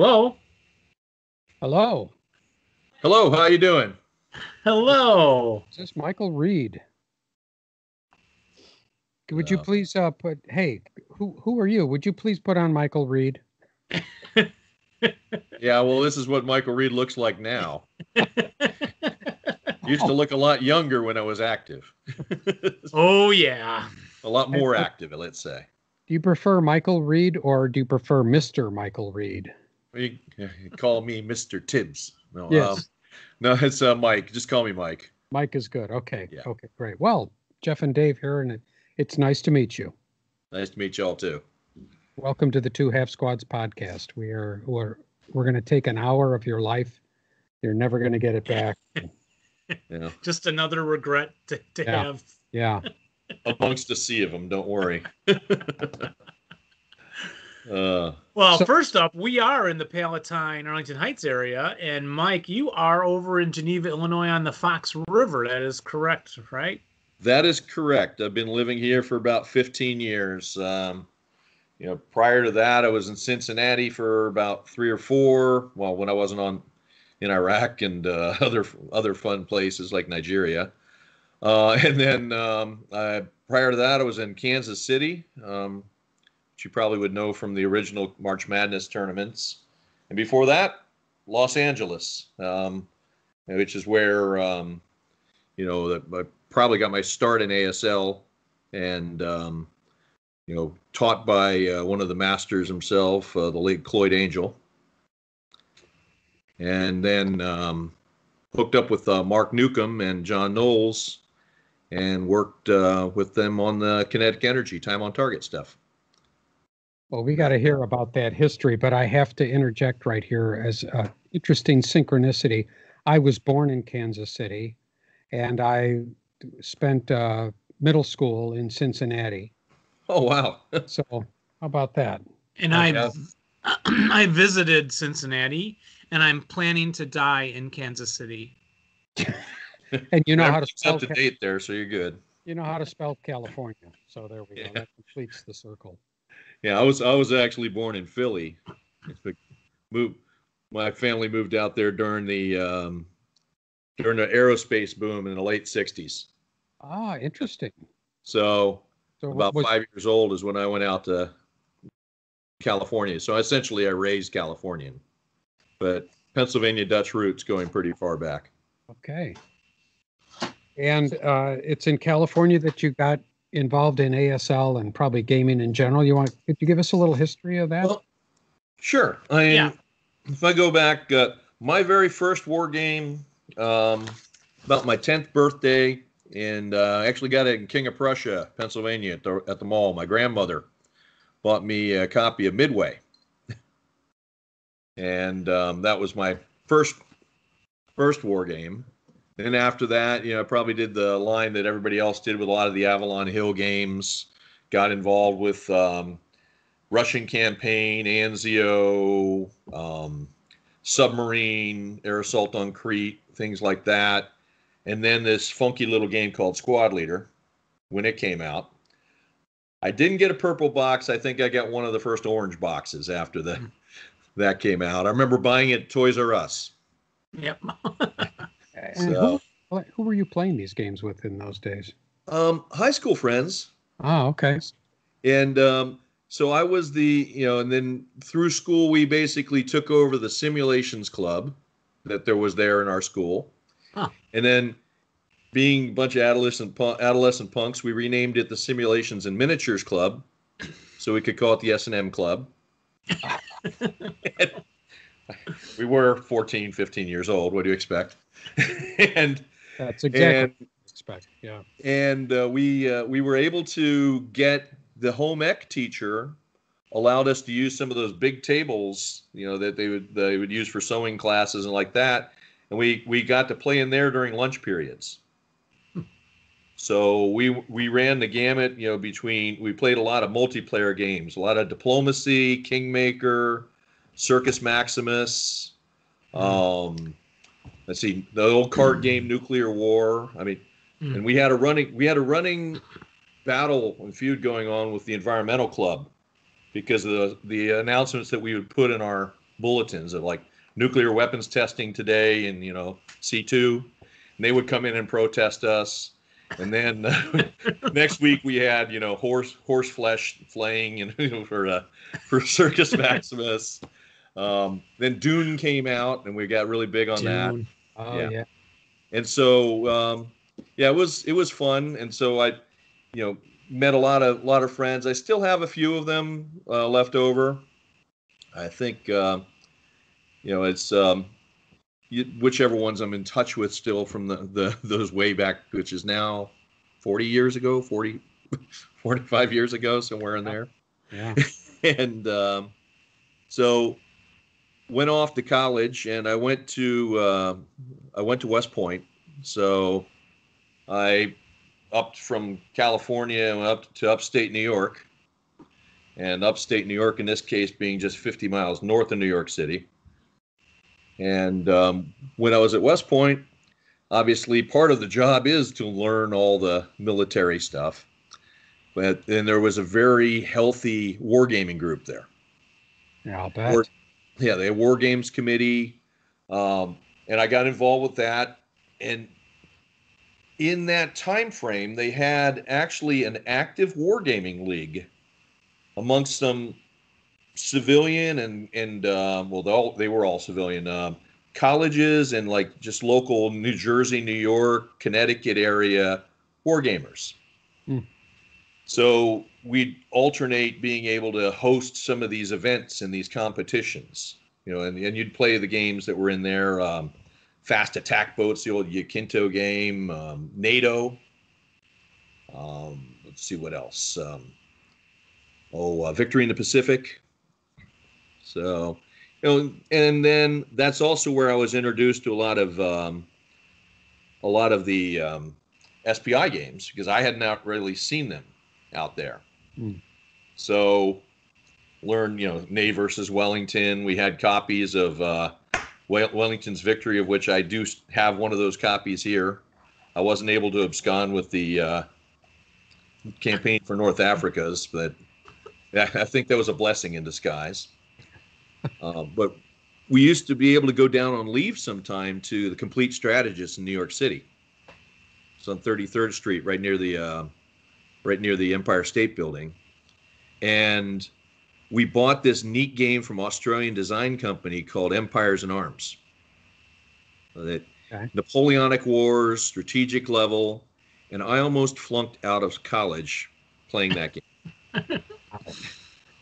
Hello. Hello. Hello, how are you doing? Hello. Is this Michael Reed? Would you Uh, please uh, put? Hey, who who are you? Would you please put on Michael Reed? Yeah, well, this is what Michael Reed looks like now. Used to look a lot younger when I was active. Oh yeah. a lot more active, let's say. Do you prefer Michael Reed or do you prefer Mister Michael Reed? You you call me Mr. Tibbs. No, Yes. um, no, it's uh, Mike. Just call me Mike. Mike is good. Okay. Yeah. Okay. Great. Well, Jeff and Dave here, and it's nice to meet you. Nice to meet y'all too. Welcome to the Two Half Squads podcast. We are we're we're going to take an hour of your life. You're never going to get it back. Yeah, Just another regret to, to Yeah. have. Yeah. amongst a sea of them. Don't worry. uh, Well, So- first up, we are in the Palatine, Arlington Heights area, and Mike, you are over in Geneva, Illinois, on the Fox River. That is correct, right? That is correct. I've been living here for about 15 years. Um, you know, prior to that, I was in Cincinnati for about three or four. Well, when I wasn't on in Iraq and uh, other other fun places like Nigeria, uh, and then um, I, prior to that, I was in Kansas City, um, which you probably would know from the original March Madness tournaments, and before that, Los Angeles, um, which is where um, you know that I probably got my start in ASL, and um, you know taught by uh, one of the masters himself, uh, the late Cloyd Angel, and then um, hooked up with uh, Mark Neukom and John Knowles, and worked uh, with them on the kinetic energy time on target stuff. Well, we got to hear about that history, but I have to interject right here as a interesting synchronicity. I was born in Kansas City, and I spent uh, middle school in Cincinnati. Oh wow! So, how about that? And I, yeah. I visited Cincinnati, and I'm planning to die in Kansas City. And you know how to spell up to date there, so you're good. you know how to spell California. So there we go. Yeah. That completes the circle. Yeah, I was I was actually born in Philly. But Moved, my family moved out there during the um, during the aerospace boom in the late '60s. Ah, interesting. So So about was, five years old is when I went out to California. So essentially, I raised Californian, but Pennsylvania Dutch roots going pretty far back. okay. And uh, it's in California that you got involved in ASL and probably gaming in general. You want? Could you give us a little history of that? Well, Sure. I mean, Yeah. if I go back, uh, my very first war game, um, about my 10th birthday, and uh, I actually got it in King of Prussia, Pennsylvania, at the, at the mall. My grandmother bought me a copy of Midway. and um, that was my first first war game. Then after that, you know, I probably did the line that everybody else did with a lot of the Avalon Hill games. Got involved with um, Russian campaign, Anzio, um, submarine, air assault on Crete, things like that. And then this funky little game called Squad Leader when it came out. I didn't get a purple box. I think I got one of the first orange boxes after the that came out. I remember buying it at Toys R Us. Yep. and So, who, who were you playing these games with in those days? um, high school friends, Oh, okay. and um, so I was the you know, and then through school we basically took over the simulations club that there was there in our school, Huh. and then being a bunch of adolescent pu- adolescent punks, we renamed it the Simulations and Miniatures Club, so we could call it the S and M Club. we were 14, 15 years old. What do you expect? and That's exactly and expect. Yeah. and uh, we uh, we were able to get the home ec teacher allowed us to use some of those big tables, you know, that they would they would use for sewing classes and like that, and we we got to play in there during lunch periods. So we we ran the gamut, you know, between we played a lot of multiplayer games, a lot of diplomacy, Kingmaker, Circus Maximus. Um, let's see, the old card game Nuclear War. I mean, Hmm. and we had a running we had a running battle and feud going on with the environmental club because of the the announcements that we would put in our bulletins of like nuclear weapons testing today and you know C2 and they would come in and protest us and then uh, next week we had you know horse horse flesh flaying and you know, for uh, for Circus Maximus um, then Dune came out and we got really big on that. Oh Yeah. yeah. and so um, yeah it was it was fun. And so i you know met a lot of lot of friends. I still have a few of them uh, left over. I think um, you know it's um, you, whichever ones i'm in touch with still from the, the those way back which is now 40 years ago 40 45 years ago somewhere in there. Yeah. and um, so went off to college and i went to uh, i went to west point. So i upped from california up to upstate new york. And upstate new york in this case being just 50 miles north of new york city. And um, when i was at west point obviously part of the job is to learn all the military stuff. But then there was a very healthy wargaming group there. Yeah, I'll bet. War- yeah, they had war games committee, um, and I got involved with that. And in that time frame, they had actually an active wargaming league amongst some civilian and and uh, well, they all they were all civilian um, colleges and like just local New Jersey, New York, Connecticut area wargamers. Hmm. So we'd alternate being able to host some of these events and these competitions, you know, and, and you'd play the games that were in there. Um, fast attack boats, the old Yaquinto game, um, NATO. Um, let's see what else. Um, oh, uh, Victory in the Pacific. So, you know, and then that's also where I was introduced to a lot of um, a lot of the um, SPI games because I had not really seen them out there. Hmm. So, learn, you know Ney versus Wellington. We had copies of uh, Wellington's victory, of which I do have one of those copies here. I wasn't able to abscond with the uh, campaign for North Africa's, but I think that was a blessing in disguise. Uh, but we used to be able to go down on leave sometime to the Complete Strategist in New York City. It's on 33rd Street, right near the uh, right near the Empire State Building, and we bought this neat game from Australian design company called Empires and Arms. Uh, That Okay. Napoleonic Wars, strategic level, and I almost flunked out of college playing that game.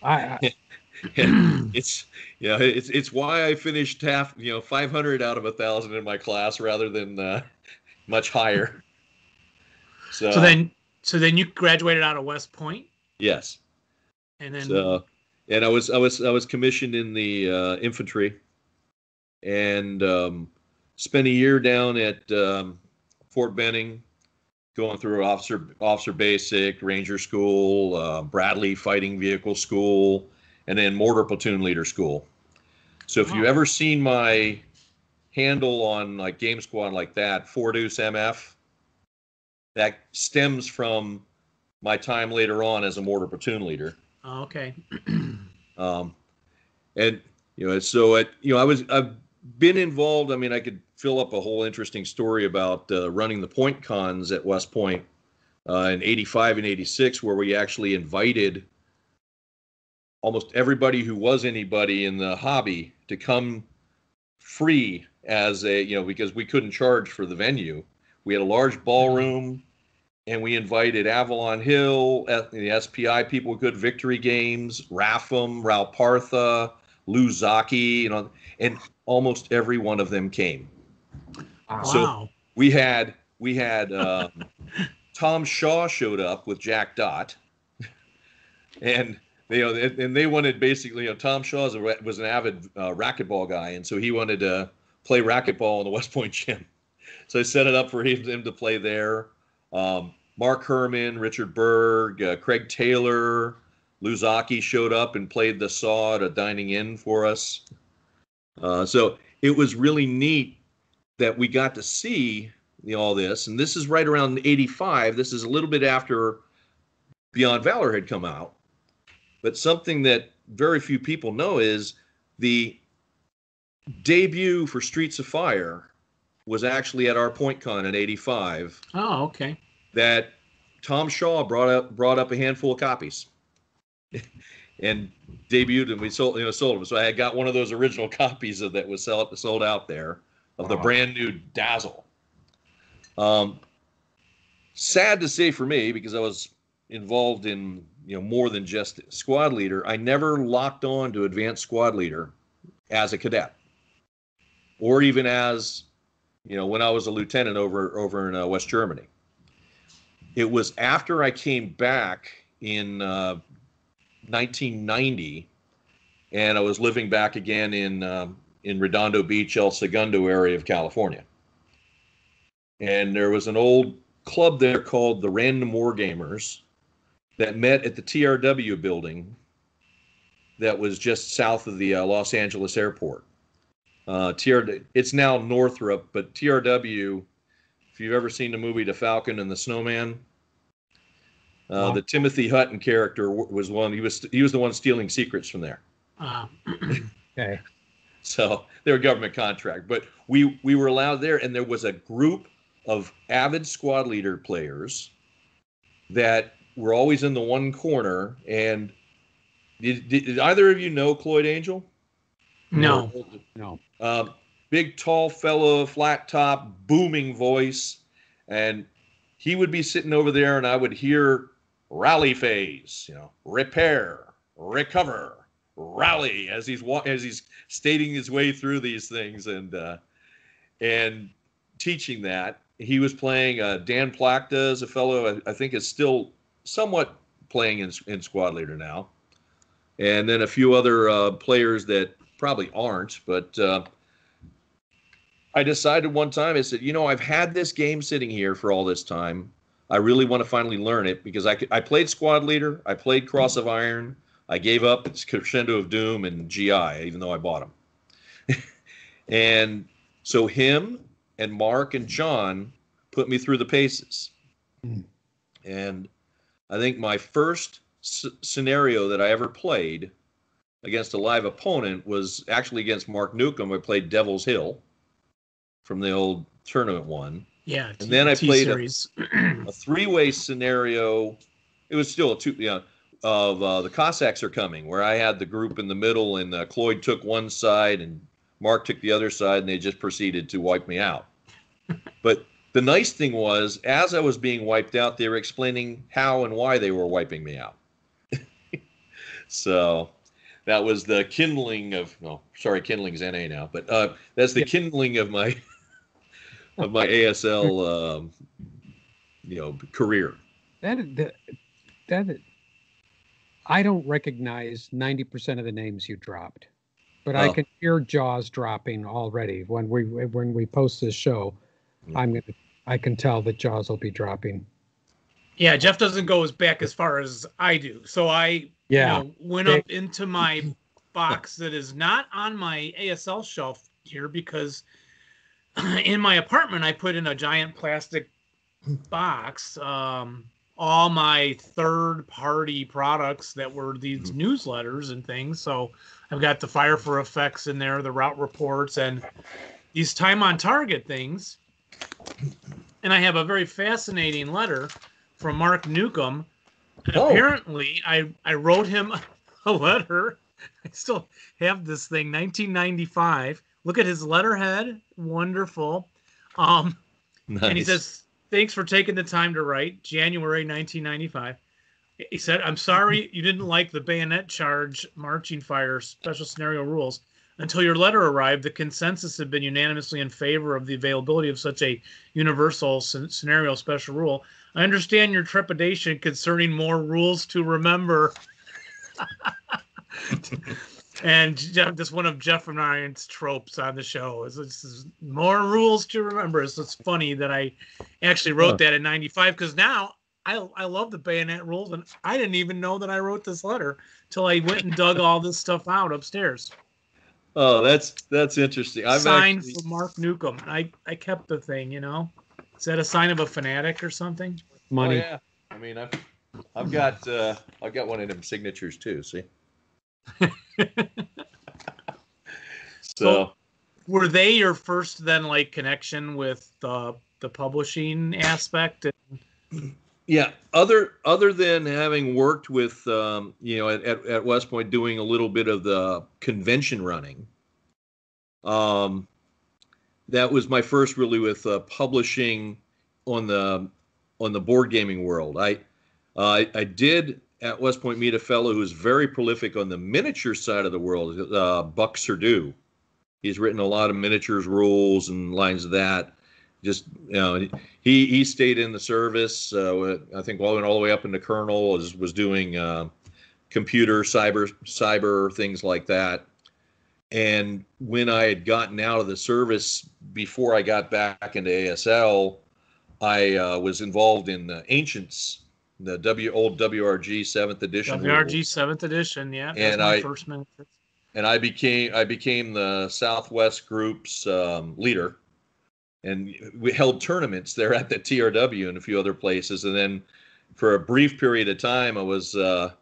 I, I, it's yeah, it's it's why I finished half you know 500 out of a thousand in my class rather than uh, much higher. So, So then, so then you graduated out of West Point, yes, and then so and I was I was I was commissioned in the uh, infantry, and um, spent a year down at um, Fort Benning, going through officer officer basic, ranger school, uh, Bradley fighting vehicle school, and then mortar platoon leader school. So if you Wow. ever seen my handle on like Game Squad like that, Fortus MF, that stems from my time later on as a mortar platoon leader. oh, okay, Um, and you know, so at you know, I was I've been involved. I mean, I could fill up a whole interesting story about uh, running the point cons at West Point uh, in '85 and '86, where we actually invited almost everybody who was anybody in the hobby to come free as a you know because we couldn't charge for the venue. We had a large ballroom and we invited Avalon Hill, the SPI people, Good Victory Games, Rapham, Ral Partha, Lou Zocchi, you know, and almost every one of them came. wow. So- We had we had um, Tom Shaw showed up with Jack Dott, and you know, and they wanted basically, you know, Tom Shaw was, was an avid uh, racquetball guy, and so he wanted to play racquetball in the West Point gym. So I set it up for him, to play there. Um, Mark Herman, Richard Berg, uh, Craig Taylor, Lou Zocchi showed up and played the saw at a dining in for us. Uh, so it was really neat that we got to see you know, all this. And this is right around 85. This is a little bit after Beyond Valor had come out. But something that very few people know is the debut for Streets of Fire was actually at our point con in 85 Oh, okay. that Tom Shaw brought up brought up a handful of copies and debuted and we sold you know sold them. So I got one of those original copies of that was sold sold out there of the Wow. brand new Dazzle. Um, sad to say for me because I was involved in you know more than just squad leader. I never locked on to advanced squad leader as a cadet, or even as you know when I was a lieutenant over over in uh, West Germany. It was after I came back in uh, 1990, and I was living back again in um, in Redondo Beach, El Segundo area of California. And there was an old club there called the Random War Gamers that met at the TRW building that was just south of the uh, Los Angeles airport. Uh, TR, it's now Northrop, but TRW, if you've ever seen the movie The Falcon and the Snowman, uh, Wow. the Timothy Hutton character was one. He was he was the one stealing secrets from there. Uh, Okay. So they're a government contract, but we we were allowed there, and there was a group of avid squad leader players that were always in the one corner. And did, did, did either of you know Cloyd Angel? no. No. Um, big, tall fellow, flat top, booming voice, and he would be sitting over there, and I would hear rally phase, you know, repair, recover, rally as he's wa- as he's stating his way through these things and uh, and teaching that. He was playing uh, Dan Plakta as a fellow I, I think is still somewhat playing in, in squad leader now, and then a few other uh, players that probably aren't, but. Uh, I decided one time, I said, you know, I've had this game sitting here for all this time. I really want to finally learn it because I, could, I played Squad Leader, I played Cross of Iron, I gave up it's Crescendo of Doom and GI, even though I bought them. and so him and Mark and John put me through the paces. Hmm. And I think my first s- scenario that I ever played against a live opponent was actually against Mark Neukom. I played Devil's Hill from the old tournament one. Yeah. And then I played a- A three-way scenario. It was still a two, yeah, of uh, the Cossacks are coming, where I had the group in the middle, and uh, Cloyd took one side, and Mark took the other side, and they just proceeded to wipe me out. but the nice thing was, as I was being wiped out, they were explaining how and why they were wiping me out. so that was the kindling of no, sorry, kindling's NA now, but uh, that's the kindling of my of my ASL um, you know career. That that that I don't recognize ninety percent of the names you dropped, but I Oh. can hear jaws dropping already when we when we post this show. Yeah. I'm gonna I can tell that jaws will be dropping. Yeah, Jeff doesn't go as back as far as I do. So I Yeah. you know, went up into my box that is not on my ASL shelf here because in my apartment I put in a giant plastic box um, all my third party products that were these newsletters and things. So I've got the fire for effects in there, the route reports, and these time on target things. And I have a very fascinating letter from Mark Neukom. Oh. apparently, I, I wrote him a letter. I still have this thing, 1995. Look at his letterhead. Wonderful. Um, Nice. and he says, Thanks for taking the time to write. January 1995. He said, I'm sorry you didn't like the bayonet charge marching fire special scenario rules. Until your letter arrived, the consensus had been unanimously in favor of the availability of such a universal scenario special rule. I understand your trepidation concerning more rules to remember. and Jeff, that's one of Jeff and I's tropes on the show. Is this is more rules to remember? So it's funny that I actually wrote Huh. that in '95 because now I I love the bayonet rules, and I didn't even know that I wrote this letter till I went and dug all this stuff out upstairs. oh, that's that's interesting. I've Signed actually, from Mark Neukom. I I kept the thing. You know, is that a sign of a fanatic or something? Money. Oh, yeah. I mean, I've I've got uh, I've got one of them signatures too. See. so were they your first then like connection with the the publishing aspect? Yeah, other other than having worked with um, you know at, at, at West Point doing a little bit of the convention running, um, that was my first really with uh, publishing on the on the board gaming world. I uh, I, I did at West Point meet a fellow who's very prolific on the miniature side of the world, uh, Buck Surdu. He's written a lot of miniatures rules and lines of that. Just you know, he he stayed in the service. Uh, I think all went all the way up into colonel. Was was doing uh, computer cyber cyber things like that. And when I had gotten out of the service before I got back into ASL, I uh, was involved in the Ancients, the W old WRG seventh edition. WRG seventh edition, yeah. And I- first minute. and I became I became the Southwest Group's um, leader, and we held tournaments there at the TRW and a few other places. And then for a brief period of time, I was uh,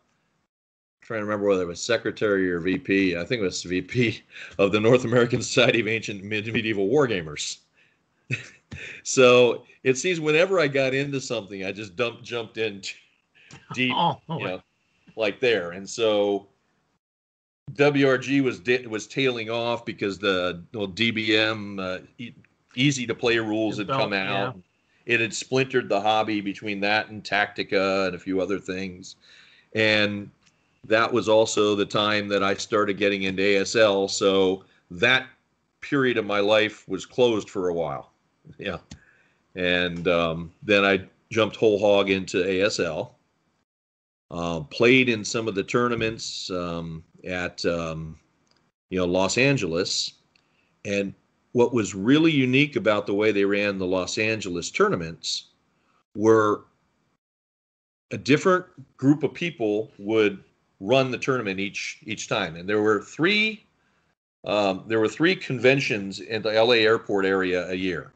trying to remember whether it was secretary or VP. I think it was VP of the North American Society of Ancient Mid- Medieval Wargamers. so it seems whenever I got into something, I just dumped jumped in deep Oh, you know, like there. And so WRG was was tailing off because the well, DBM uh, e- easy to play rules had come out. It had splintered the hobby between that and Tactica and a few other things. And that was also the time that I started getting into ASL. So that period of my life was closed for a while. Yeah. And um, then I jumped whole hog into ASL. Uh, played in some of the tournaments um, at um, you know Los Angeles, and what was really unique about the way they ran the Los Angeles tournaments were a different group of people would run the tournament each each time, and there were three um, there were three conventions in the LA airport area a year.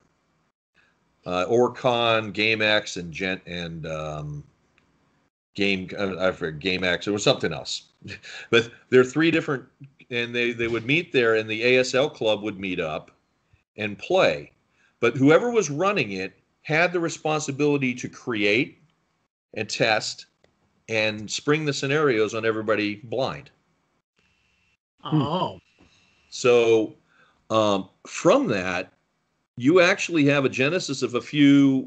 Uh, OrcCon, GameX, and Gent and um, Game I forget GameX. It was something else, but there are three different, and they they would meet there, and the ASL club would meet up and play. But whoever was running it had the responsibility to create and test and spring the scenarios on everybody blind. oh, So um, from that, you actually have a genesis of a few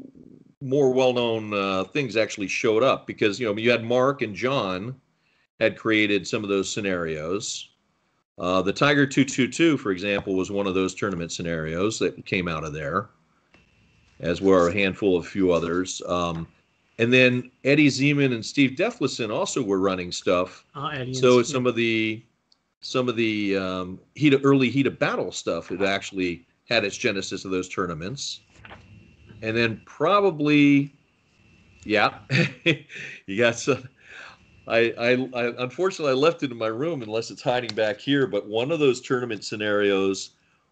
more well-known uh, things actually showed up because you know you had Mark and John had created some of those scenarios. Uh, the Tiger 222, for example, was one of those tournament scenarios that came out of there, as were a handful of a few others. Um, and then Eddie Zeman and Steve Dethlefsen also were running stuff. Uh, Eddie so some of the some of the um, heat of, early heat of battle stuff it actually had its genesis of those tournaments. And then probably yeah you got some I, I i unfortunately i left it in my room unless it's hiding back here but one of those tournament scenarios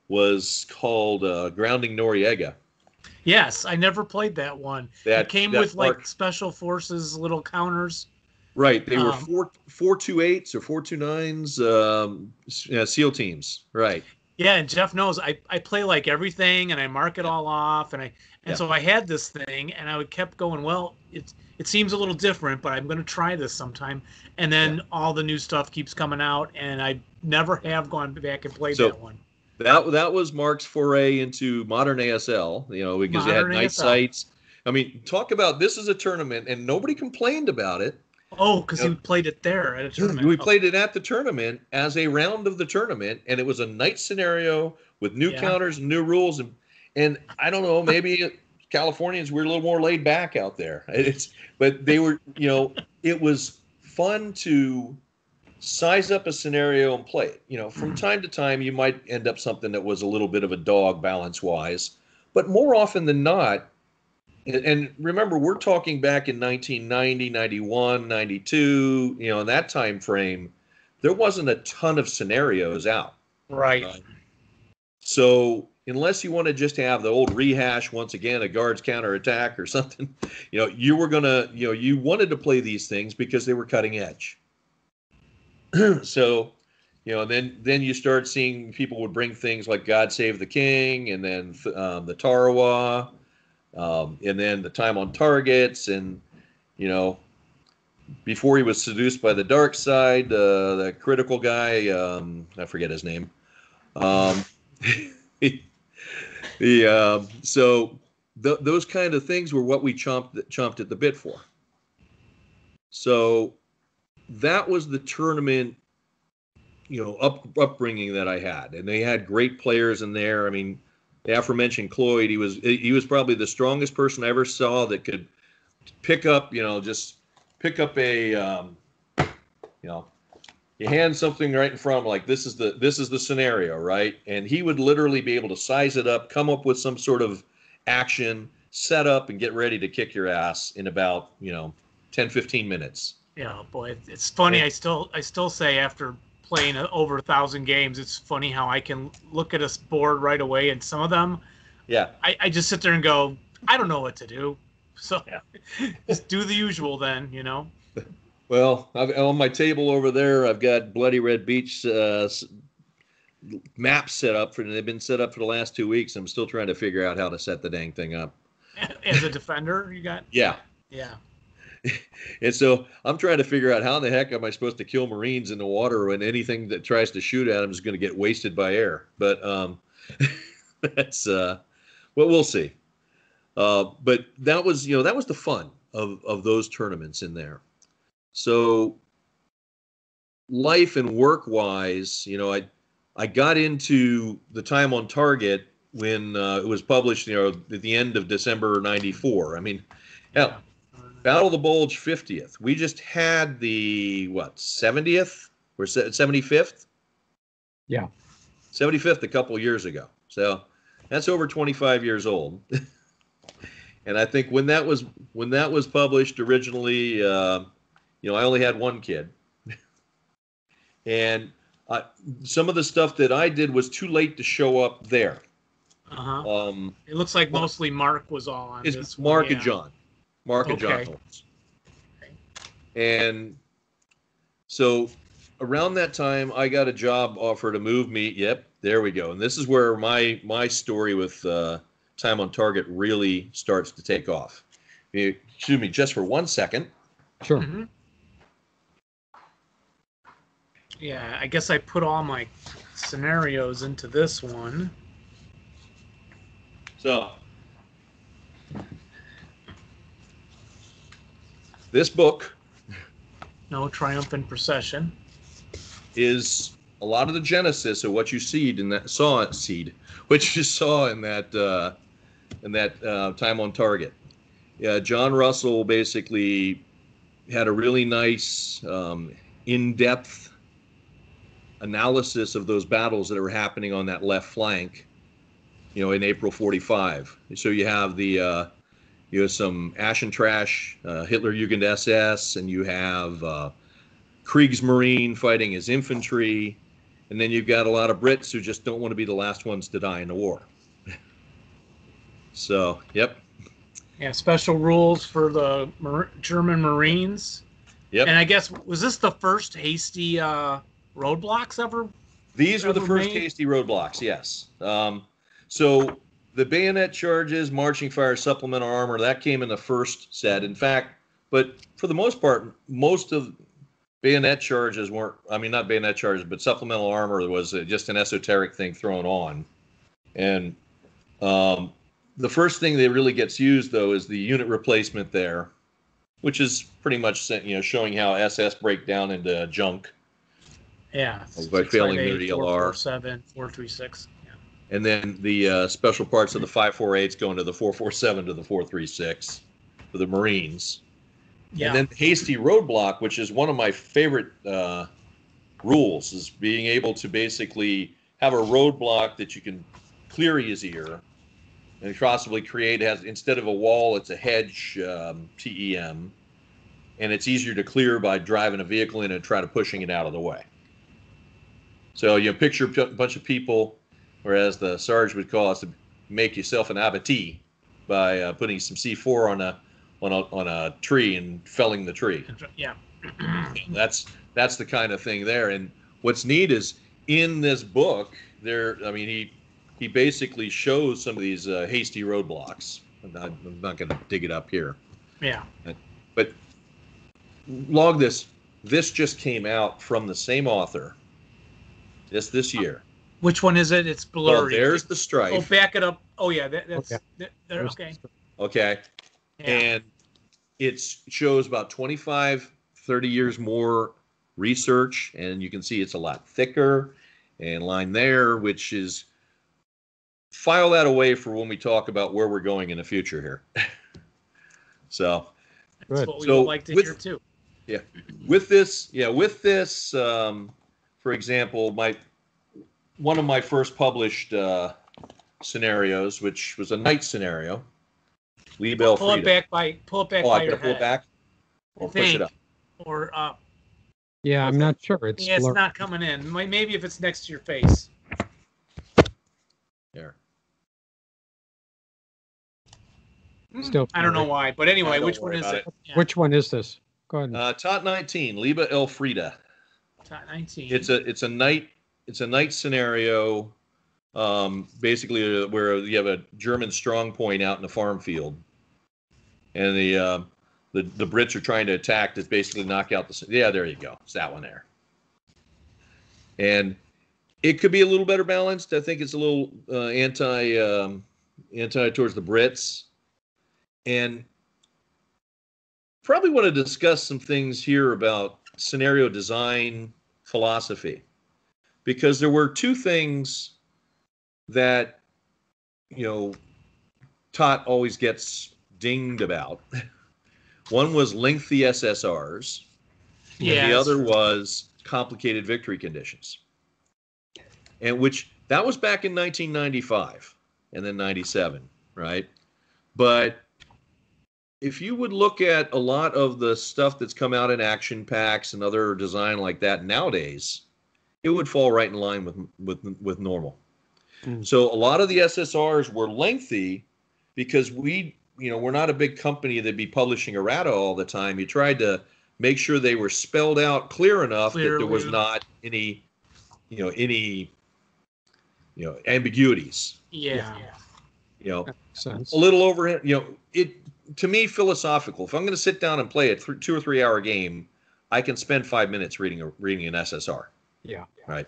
was called uh, grounding noriega yes, I never played that one. that it came that with like special forces little counters. right they were um, four four two eights or four two nines um yeah, seal teams right Yeah, and Jeff knows I, I play like everything and I mark it all off and I and Yeah. so I had this thing and I would kept going, well, it it seems a little different, but I'm gonna try this sometime. And then all the new stuff keeps coming out and I never have gone back and played So- that one. That that was Mark's foray into modern ASL. You know, because you had Modern night ASL. sites. I mean, talk about this is a tournament, and nobody complained about it. Oh, because Yeah. he played it there at a tournament. We oh. played it at the tournament as a round of the tournament, and it was a night scenario with new Yeah. counters and new rules. And and I don't know, maybe Californians were a little more laid back out there. It's but they were, you know, it was fun to size up a scenario and play it. You know, from hmm. time to time, you might end up something that was a little bit of a dog balance wise, but more often than not. And, and remember, we're talking back in 1990, 91, 92, you know, in that time frame, there wasn't a ton of scenarios out. right. So unless you want to just have the old rehash once again, a guards counterattack or something, you know, you were gonna, you know, you wanted to play these things because they were cutting edge. so you know, then then you start seeing people would bring things like God Save the King, and then um, the Tarawa, um, and then the time on targets, and you know, before he was seduced by the dark side, uh, the critical guy, um, I forget his name. Um, the uh, so th- those kind of things were what we chomped chomped at the bit for. So that was the tournament you know up upbringing that I had, and they had great players in there. I mean, the aforementioned Cloyd, he was he was probably the strongest person I ever saw that could pick up, you know, just pick up a, um, you know, you hand something right in front of him, like this is the this is the scenario, right? And he would literally be able to size it up, come up with some sort of action, set up, and get ready to kick your ass in about you know 10, 15 minutes. Yeah, boy, it's funny. I still I still say after playing over a thousand games, it's funny how I can look at a board right away, and some of them, yeah, I, I just sit there and go, I don't know what to do. So yeah. just do the usual then, you know. Well, I've, on my table over there, I've got Bloody Red Beach uh, maps set up for. They've been set up for the last two weeks. I'm still trying to figure out how to set the dang thing up. As a defender, you got. Yeah. Yeah. and so I'm trying to figure out how in the heck am I supposed to kill Marines in the water when anything that tries to shoot at them is going to get wasted by air. But um, that's uh, well, we'll see. Uh, but that was you know that was the fun of of those tournaments in there. So life and work wise, you know, I I got into the time on target when uh, it was published, you know, at the end of December '94. I mean, yeah Battle of the Bulge 50th. We just had the what 70th? We're 75th. Yeah, 75th a couple years ago. So that's over 25 years old. and I think when that was when that was published originally, uh, you know, I only had one kid, and uh, some of the stuff that I did was too late to show up there. Uh-huh. Um, it looks like mostly Mark was all on. It's Mark one, yeah. and John. Mark and John Knowles. And so around that time, I got a job offer to move me. Yep, there we go. And this is where my my story with uh, time on target really starts to take off. Excuse me, just for one second. Sure. Mm-hmm. Yeah, I guess I put all my scenarios into this one. So This book No Triumphant Procession is a lot of the genesis of what you seed in that saw seed, which you saw in that uh, in that uh, time on target. Yeah, John Russell basically had a really nice um, in-depth analysis of those battles that were happening on that left flank. You know, in April '45. So you have the uh, you have some Ash and Trash, uh, Hitler Jugend SS, and you have uh, Kriegsmarine fighting as infantry, and then you've got a lot of Brits who just don't want to be the last ones to die in the war. so, yep. Yeah, special rules for the Mar- German Marines. Yep. And I guess was this the first hasty uh, roadblocks ever? These ever were the first made? hasty roadblocks. Yes. Um, so the bayonet charges, marching fire, supplemental armor, that came in the first set. In fact, but for the most part, most of bayonet charges weren't, I mean, not bayonet charges, but supplemental armor was just an esoteric thing thrown on. And um, the first thing that really gets used, though, is the unit replacement there, which is pretty much you know showing how SS break down into junk. Yeah. By failing their ELR. 447, 436 and then the uh, special parts of the 548s going to the 447 to the 436 for the Marines. Yeah. And then the hasty roadblock, which is one of my favorite uh, rules, is being able to basically have a roadblock that you can clear easier and possibly create has instead of a wall, it's a hedge um, TEM, and it's easier to clear by driving a vehicle in and try to pushing it out of the way. So you know, picture a bunch of people whereas the Sarge would call us to make yourself an abattis by uh, putting some C4 on a on a on a tree and felling the tree. Yeah, that's that's the kind of thing there. And what's neat is in this book there. I mean, he he basically shows some of these uh, hasty roadblocks. I'm not, I'm not going to dig it up here, Yeah. but log this. This just came out from the same author. This this year. Which one is it? It's Well, blurry. there's the stripe. oh, back it up. Oh yeah, that, that's Okay. that, there. There's- Okay. Okay. Yeah. and it shows about 25 30 years more research and you can see it's a lot thicker and line there which is file that away for when we talk about where we're going in the future here so That's what we So would like to with- hear too. Yeah. With this yeah with this um, for example my one of my first published uh, scenarios which was a night scenario Lee Bell Pull it back by pull it back oh by i your gotta pull it back or push it up Or up. Yeah, I'm not sure. It's yeah, it's blurry. not coming in. Maybe if it's next to your face. there Still I don't know why, but anyway, don't which one is it? it. Yeah, Which one is this? Go ahead. Uh, Tot 19, Liba Elfrida. top 19. It's a it's a night it's a night scenario, um, basically uh, where you have a German strong point out in a farm field, and the uh, the the Brits are trying to attack to basically knock out the yeah there you go. It's that one there, and it could be a little better balanced. I think it's a little uh, anti um, anti towards the Brits, and probably want to discuss some things here about scenario design philosophy because there were two things that you know Tot always gets dinged about. One was lengthy SSRs, and yeah. the other was complicated victory conditions. And which that was back in 1995 and then 97, right? But if you would look at a lot of the stuff that's come out in action packs and other design like that nowadays, it would fall right in line with with with normal. Mm. So a lot of the SSRs were lengthy because we, you know, we're not a big company that'd be publishing errata all the time. You tried to make sure they were spelled out clear enough that there was not any, you know, any, you know, ambiguities. yeah. You know, a little over, You know, it to me philosophical. If I'm going to sit down and play a th- two or three hour game, I can spend five minutes reading a reading an SSR. Yeah. Right.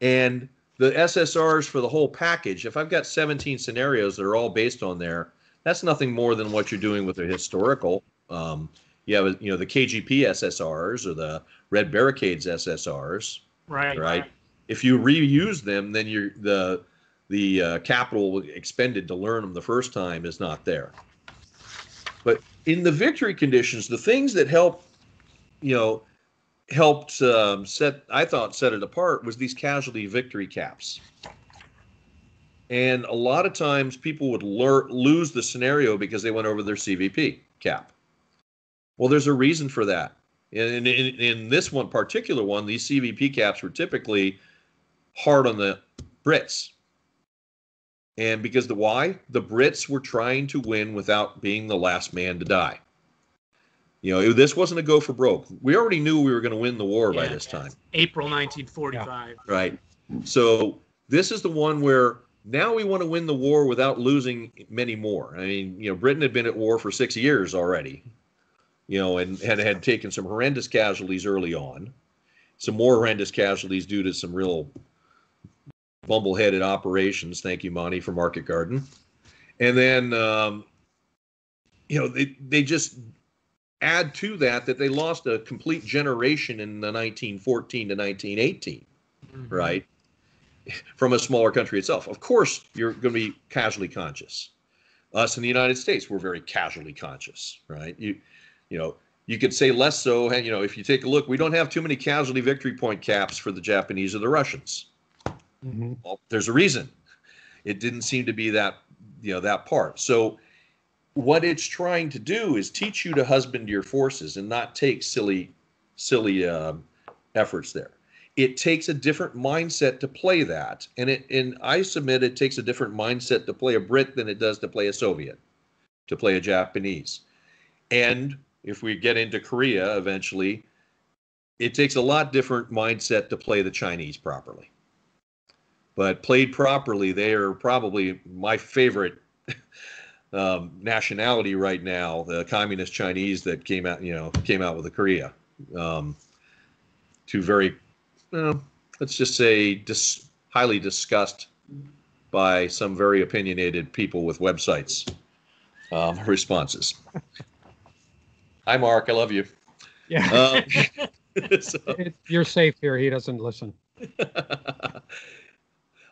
And the SSRs for the whole package. If I've got 17 scenarios that are all based on there, that's nothing more than what you're doing with a historical. Um, you have, you know, the KGP SSRs or the Red Barricades SSRs Right. right? If you reuse them, then you're the the uh, capital expended to learn them the first time is not there. But in the victory conditions, the things that help, you know, helped um, set I thought set it apart was these casualty victory caps. And a lot of times people would lose the scenario because they went over their CVP cap. Well, there's a reason for that. In, in, in this one particular one, these CVP caps were typically hard on the Brits. And because the why? The Brits were trying to win without being the last man to die. You know, this wasn't a go for broke. We already knew we were going to win the war by this time, April 1945. right? So this is the one where now we want to win the war without losing many more. I mean, you know, Britain had been at war for six years already, you know, and had had taken some horrendous casualties early on, some more horrendous casualties due to some real bumbleheaded operations. Thank you, Monty, for Market Garden. And then, um, you know, they they just add to that that they lost a complete generation in the 1914 to 1918 Mhm. right? From a smaller country itself. Of course, you're going to be casually conscious. Us in the United States, we're very casually conscious, right? You, you know, you could say less so. You know, if you take a look, we don't have too many casualty victory point caps for the Japanese or the Russians. Mhm. Well, there's a reason. It didn't seem to be that, you know, that part. So, what it's trying to do is teach you to husband your forces and not take silly, silly um, efforts there. It takes a different mindset to play that, and it and I submit it takes a different mindset to play a Brit than it does to play a Soviet, to play a Japanese, and if we get into Korea eventually, it takes a lot different mindset to play the Chinese properly. But played properly, they are probably my favorite um, nationality right now. The communist Chinese that came out, you know, came out with the Korea. Um, two very, well, let's just say, dis- highly discussed by some very opinionated people with websites um, responses. Hi, Mark. I love you. Yeah. Um, so, You're safe here. He doesn't listen.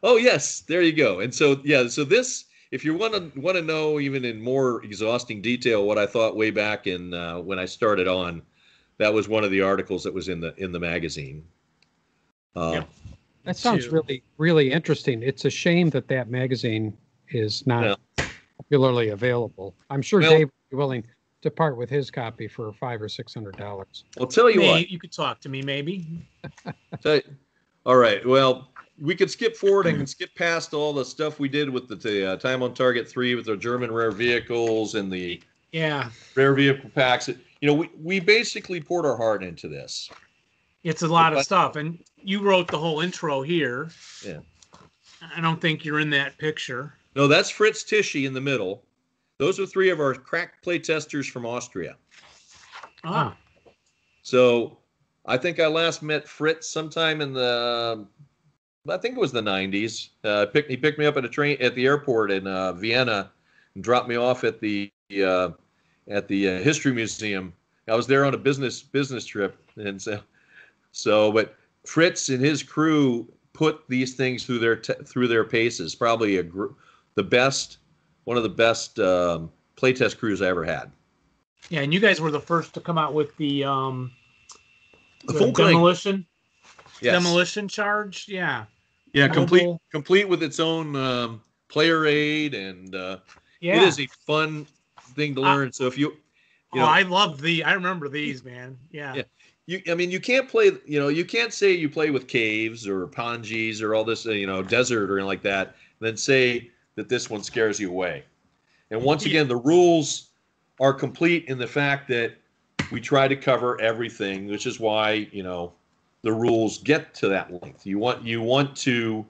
oh yes, there you go. And so yeah, so this, if you want to want to know even in more exhausting detail what I thought way back in uh, when I started on, that was one of the articles that was in the in the magazine. Uh, Yep. That sounds Two. really, really interesting. It's a shame that that magazine is not popularly available. I'm sure Well- Dave would be willing to part with his copy for five or six hundred dollars. I'll tell you May- what. you could talk to me maybe. Tell you- all right. Well, we could skip forward and skip past all the stuff we did with the, the uh, time on target three with the German rare vehicles and the Yeah, rare vehicle packs. You know, we, we basically poured our heart into this. it's a lot of stuff, and you wrote the whole intro here. Yeah. I don't think you're in that picture. No, that's Fritz Tishy in the middle. Those are three of our crack play testers from Austria. Ah, So I think I last met Fritz sometime in the, I think it was the 90s. Uh, picked, he picked me up at a train at the airport in uh, Vienna and dropped me off at the uh, at the uh, history museum. I was there on a business business trip, and so so. But Fritz and his crew put these things through their te- through their paces. Probably a gr- the best, one of the best um, playtest crews I ever had. yeah, and you guys were the first to come out with the um The the full demolition Yes. demolition charge. Yeah, Yeah, complete Mobile. complete with its own um, player aid, and uh, yeah. it is a fun thing to I- learn. so if you, you oh, know, I love the. I remember these, man. Yeah. Yeah. you, I mean, you can't play. You know, you can't say you play with caves or ponjis or all this, uh, you know, desert or anything like that. And then say that this one scares you away. And once again, the rules are complete in the fact that we try to cover everything, which is why you know the rules get to that length. You want you want to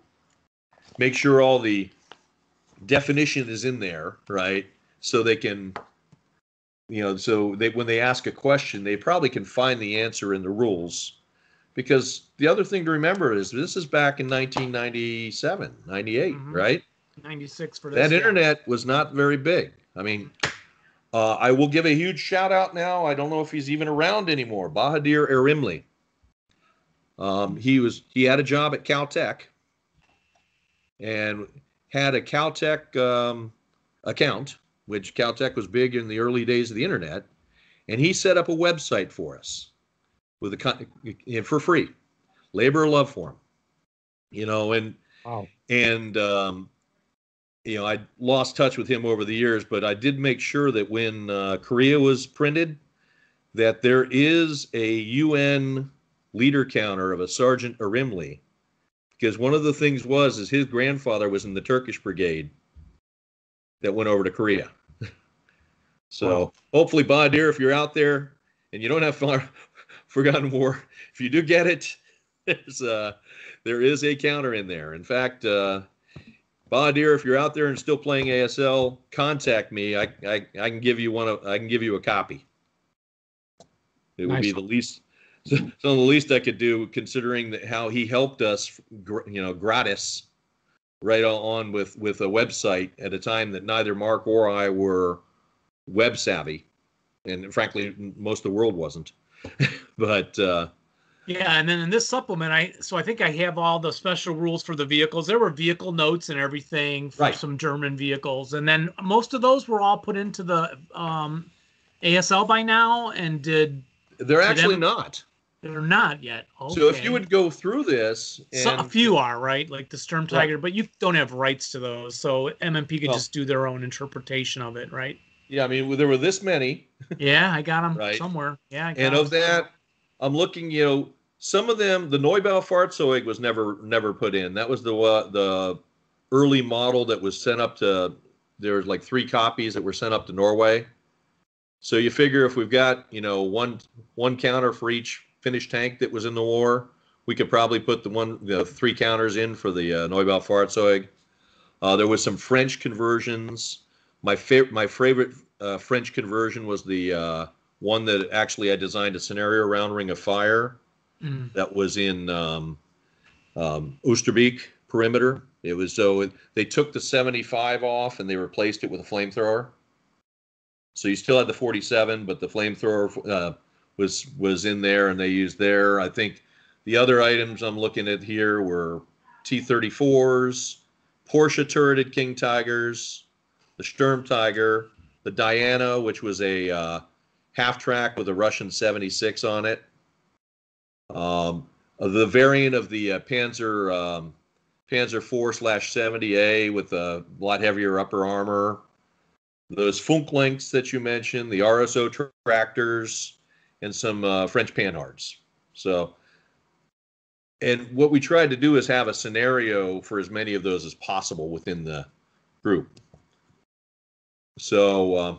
make sure all the definition is in there, right? So they can, you know, so they when they ask a question, they probably can find the answer in the rules. Because the other thing to remember is this is back in 1997, 98, Mhm. right? Ninety six for this. That yeah. internet was not very big. I mean, uh, I will give a huge shout out now. I don't know if he's even around anymore. Bahadir Erimli. Um, he was he had a job at Caltech and had a Caltech um, account, which Caltech was big in the early days of the internet, and he set up a website for us with a for free, labor of love for him. You know, and Wow. and um, you know I lost touch with him over the years, but I did make sure that when uh, Korea was printed, that there is a UN leader counter of a Sergeant Arimli, because one of the things was is his grandfather was in the Turkish brigade that went over to Korea. so Wow. hopefully, Bahadir, if you're out there and you don't have far, Forgotten War, if you do get it, there's uh there is a counter in there. In fact, uh, Bahadir, if you're out there and still playing ASL, contact me. I, I, I can give you one. Of, I can give you a copy. It would be the least, of the least I could do, considering that how he helped us, you know, gratis, right on with with a website at a time that neither Mark or I were web savvy, and frankly, most of the world wasn't. but uh, Yeah, and then in this supplement, I so I think I have all the special rules for the vehicles. There were vehicle notes and everything for Right. some German vehicles, and then most of those were all put into the um, ASL by now, and did they're actually em- not. They're not yet. Okay. So if you would go through this, and So a few are right, like the Sturm Right. Tiger, but you don't have rights to those, so MMP could just do their own interpretation of it, right? yeah, I mean, there were this many, Yeah, I got them Right. somewhere. Yeah, I got and of that, I'm looking. You know, some of them, the Neubau Fahrzeug was never never put in. That was the uh, the early model that was sent up to. There was like three copies that were sent up to Norway. So you figure if we've got you know one one counter for each Finnish tank that was in the war. We could probably put the one, the three counters in for the uh, Neubau Fahrzeug. Uh, there was some French conversions. My favorite, my favorite uh, French conversion was the uh, one that actually I designed a scenario around Ring of Fire. Mm. That was in um, um, Oosterbeek perimeter. It was so it, they took the 75 off and they replaced it with a flamethrower. So you still had the 47, but the flamethrower uh, was was in there, and they used there. I think the other items I'm looking at here were T-34s, Porsche turreted King Tigers, the Sturm Tiger, the Diana, which was a uh, half track with a Russian 76 on it. Um, the variant of the uh, Panzer um, Panzer 4 slash 70A with a lot heavier upper armor. Those Funklenks that you mentioned, the RSO tra- tractors, and some uh, French Panhards. So, and what we tried to do is have a scenario for as many of those as possible within the group. So, uh,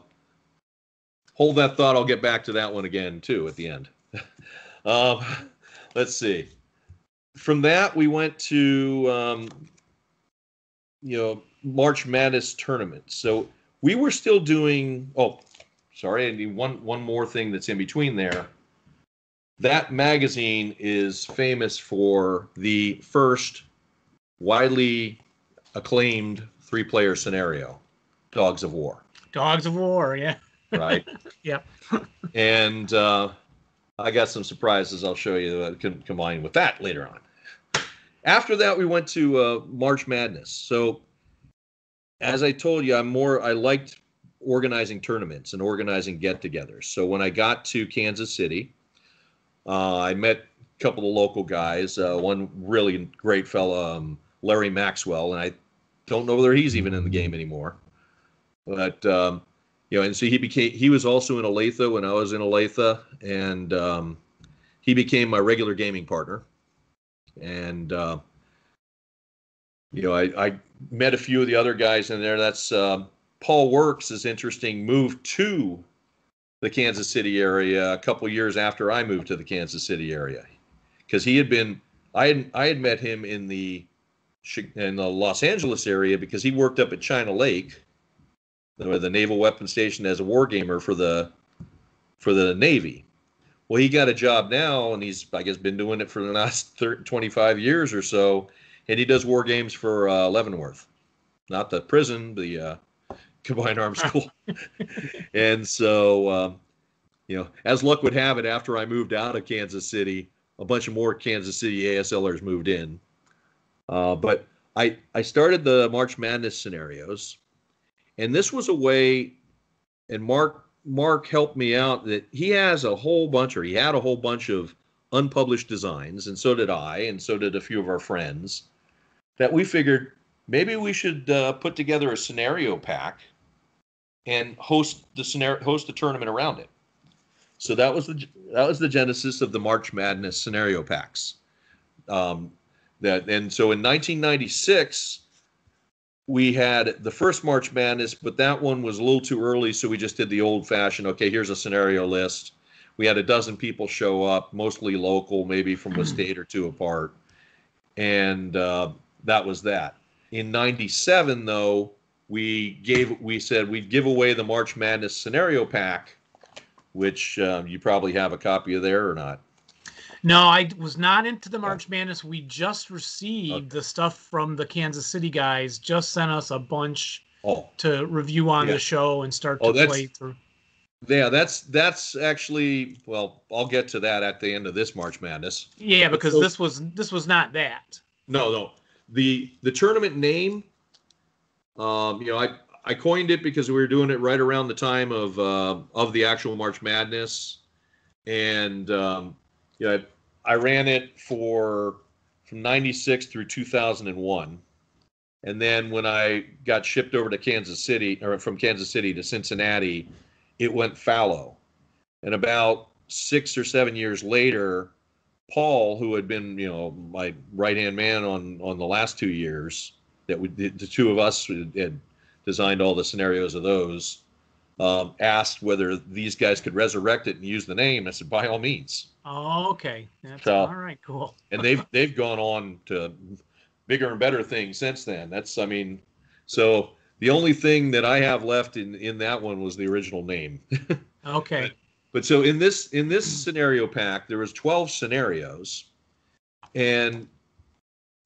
hold that thought. I'll get back to that one again too at the end. um, let's see. From that, we went to um, you know March Madness tournament. So we were still doing. Oh, sorry, I need one one more thing that's in between there. That magazine is famous for the first widely acclaimed three-player scenario, Dogs of War Dogs of War, yeah. right? Yep. and uh, I got some surprises I'll show you that can combine with that later on. After that, we went to uh, March Madness. So, as I told you, I'm more I liked organizing tournaments and organizing get-togethers. So when I got to Kansas City, uh, I met a couple of local guys. Uh, one really great fellow, um, Larry Maxwell, and I don't know whether he's even in the game anymore. But um, you know, and so he became he was also in Olathe when I was in Olathe, and um, he became my regular gaming partner. And uh, you know, I, I met a few of the other guys in there. That's uh, Paul Works is interesting. Moved to the Kansas City area a couple years after I moved to the Kansas City area, because he had been I had I had met him in the in the Los Angeles area because he worked up at China Lake the, the naval weapons station as a war gamer for the for the Navy. Well, he got a job now, and he's I guess been doing it for the last 30, 25 years or so, and he does war games for uh, Leavenworth, not the prison, the uh, Combined Arms School. and so, um, you know, as luck would have it, after I moved out of Kansas City, a bunch of more Kansas City ASLers moved in. Uh, but I I started the March Madness scenarios and this was a way and mark mark helped me out that he has a whole bunch or he had a whole bunch of unpublished designs and so did i and so did a few of our friends that we figured maybe we should uh, put together a scenario pack and host the scenario host a tournament around it so that was the that was the genesis of the march madness scenario packs um, that and so in 1996 we had the first March Madness, but that one was a little too early, so we just did the old fashioned. Okay, here's a scenario list. We had a dozen people show up, mostly local, maybe from a state or two apart, and uh, that was that. In '97, though, we gave we said we'd give away the March Madness scenario pack, which um, you probably have a copy of there or not. No, I was not into the March Madness. We just received Okay. the stuff from the Kansas City guys. Just sent us a bunch Oh, to review on Yeah. the show and start Oh, to play through. yeah, that's that's actually well, I'll get to that at the end of this March Madness. Yeah, because So- this was this was not that. No, no. The the tournament name, um, you know, I I coined it because we were doing it right around the time of uh, of the actual March Madness, and um, I, I ran it for from '96 through 2001, and then when I got shipped over to Kansas City or from Kansas City to Cincinnati, it went fallow, and about six or seven years later. Paul, who had been, you know, my right hand man on on the last two years, that we the, the two of us had designed all the scenarios of those. um, asked whether these guys could resurrect it and use the name. I said, by all means. Oh, okay. That's So- all right. Cool. And they've they've gone on to bigger and better things since then. That's I mean, so the only thing that I have left in in that one was the original name. Okay. But so in this in this scenario pack, there was 12 scenarios, and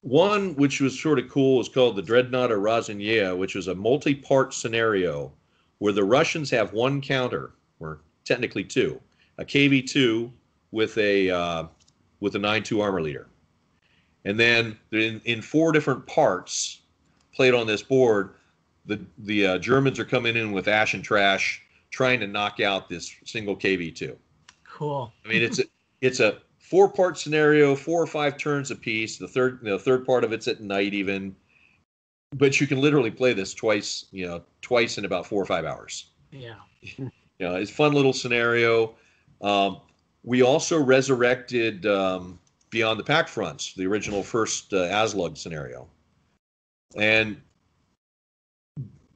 one which was sort of cool is called the Dreadnought of Razanya, which was a multi-part scenario where the Russians have one counter, or technically two, a KV-2 with a uh, with a 9-2 armor leader, and then in, in four different parts played on this board, the the uh, Germans are coming in with ash and trash trying to knock out this single KV2. Cool. I mean, it's a it's a four part scenario, four or five turns apiece. The third the third part of it's at night even, but you can literally play this twice, you know, twice in about four or five hours. Yeah. You know, it's a fun little scenario. Um, we also resurrected um, Beyond the Pakfronts, the original first uh, Aslug scenario, and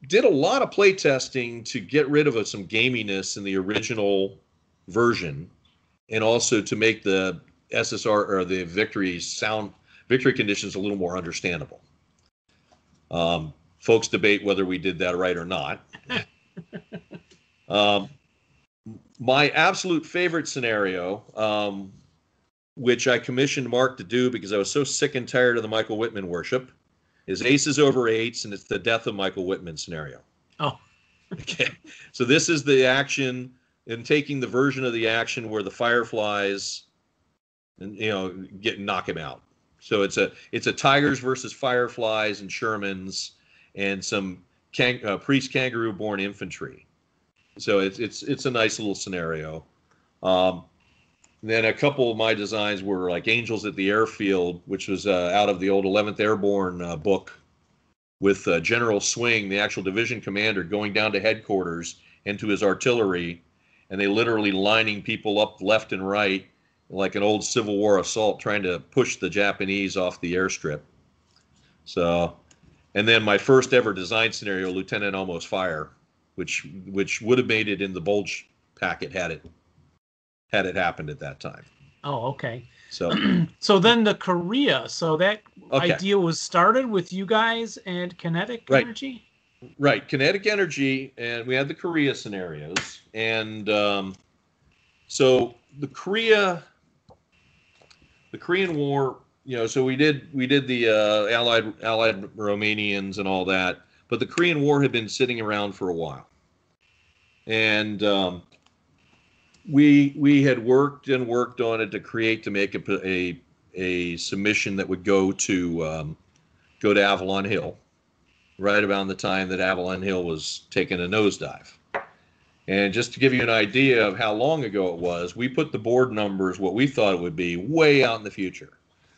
did a lot of play testing to get rid of some gaminess in the original version, and also to make the SSR or the victory sound victory conditions a little more understandable. Um, folks debate whether we did that right or not. um, my absolute favorite scenario, um, which I commissioned Mark to do because I was so sick and tired of the Michael Wittmann worship, is aces over eights, and it's the death of Michael Wittmann scenario. Oh. Okay. So this is the action and taking the version of the action where the fireflies and you know get knock him out. So it's a it's a tigers versus fireflies and Shermans and some kang, uh, priest kangaroo born infantry. So it's it's it's a nice little scenario. Um, then a couple of my designs were like Angels at the Airfield, which was uh, out of the old 11th Airborne uh, book, with uh, General Swing, the actual division commander, going down to headquarters and to his artillery, and they literally lining people up left and right like an old Civil War assault, trying to push the Japanese off the airstrip. So, and then my first ever design scenario, Lieutenant Almost Fire, which which would have made it in the bulge packet had it had it happened at that time. Oh, okay. So so then the Korea. So that Okay. idea was started with you guys and Kinetic Right. Energy. Right, kinetic energy, and we had the Korea scenarios, and um, so the Korea, the Korean War. You know, so we did we did the uh, allied allied Romanians and all that, but the Korean War had been sitting around for a while, and um, we we had worked and worked on it to create to make a a, a submission that would go to um, go to Avalon Hill, right around the time that Avalon Hill was taking a nosedive. And just to give you an idea of how long ago it was, we put the board numbers, what we thought it would be, way out in the future.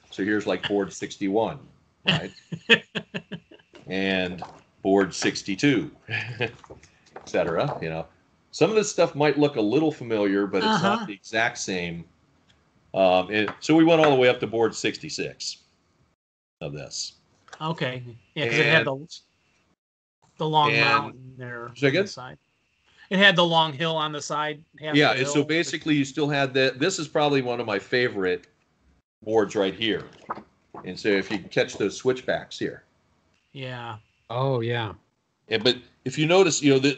So here's like board 61, right? and board 62, et cetera. You know, some of this stuff might look a little familiar, but it's Uh-huh. not the exact same. Um, and so we went all the way up to board 66 of this. Okay. Yeah, because it had the the long and- mountain there Say on the side. It had the long hill on the side. half yeah the and so hill. basically you still had that this is probably one of my favorite boards right here and so if you catch those switchbacks here Yeah. Oh, yeah. yeah, but if you notice you know that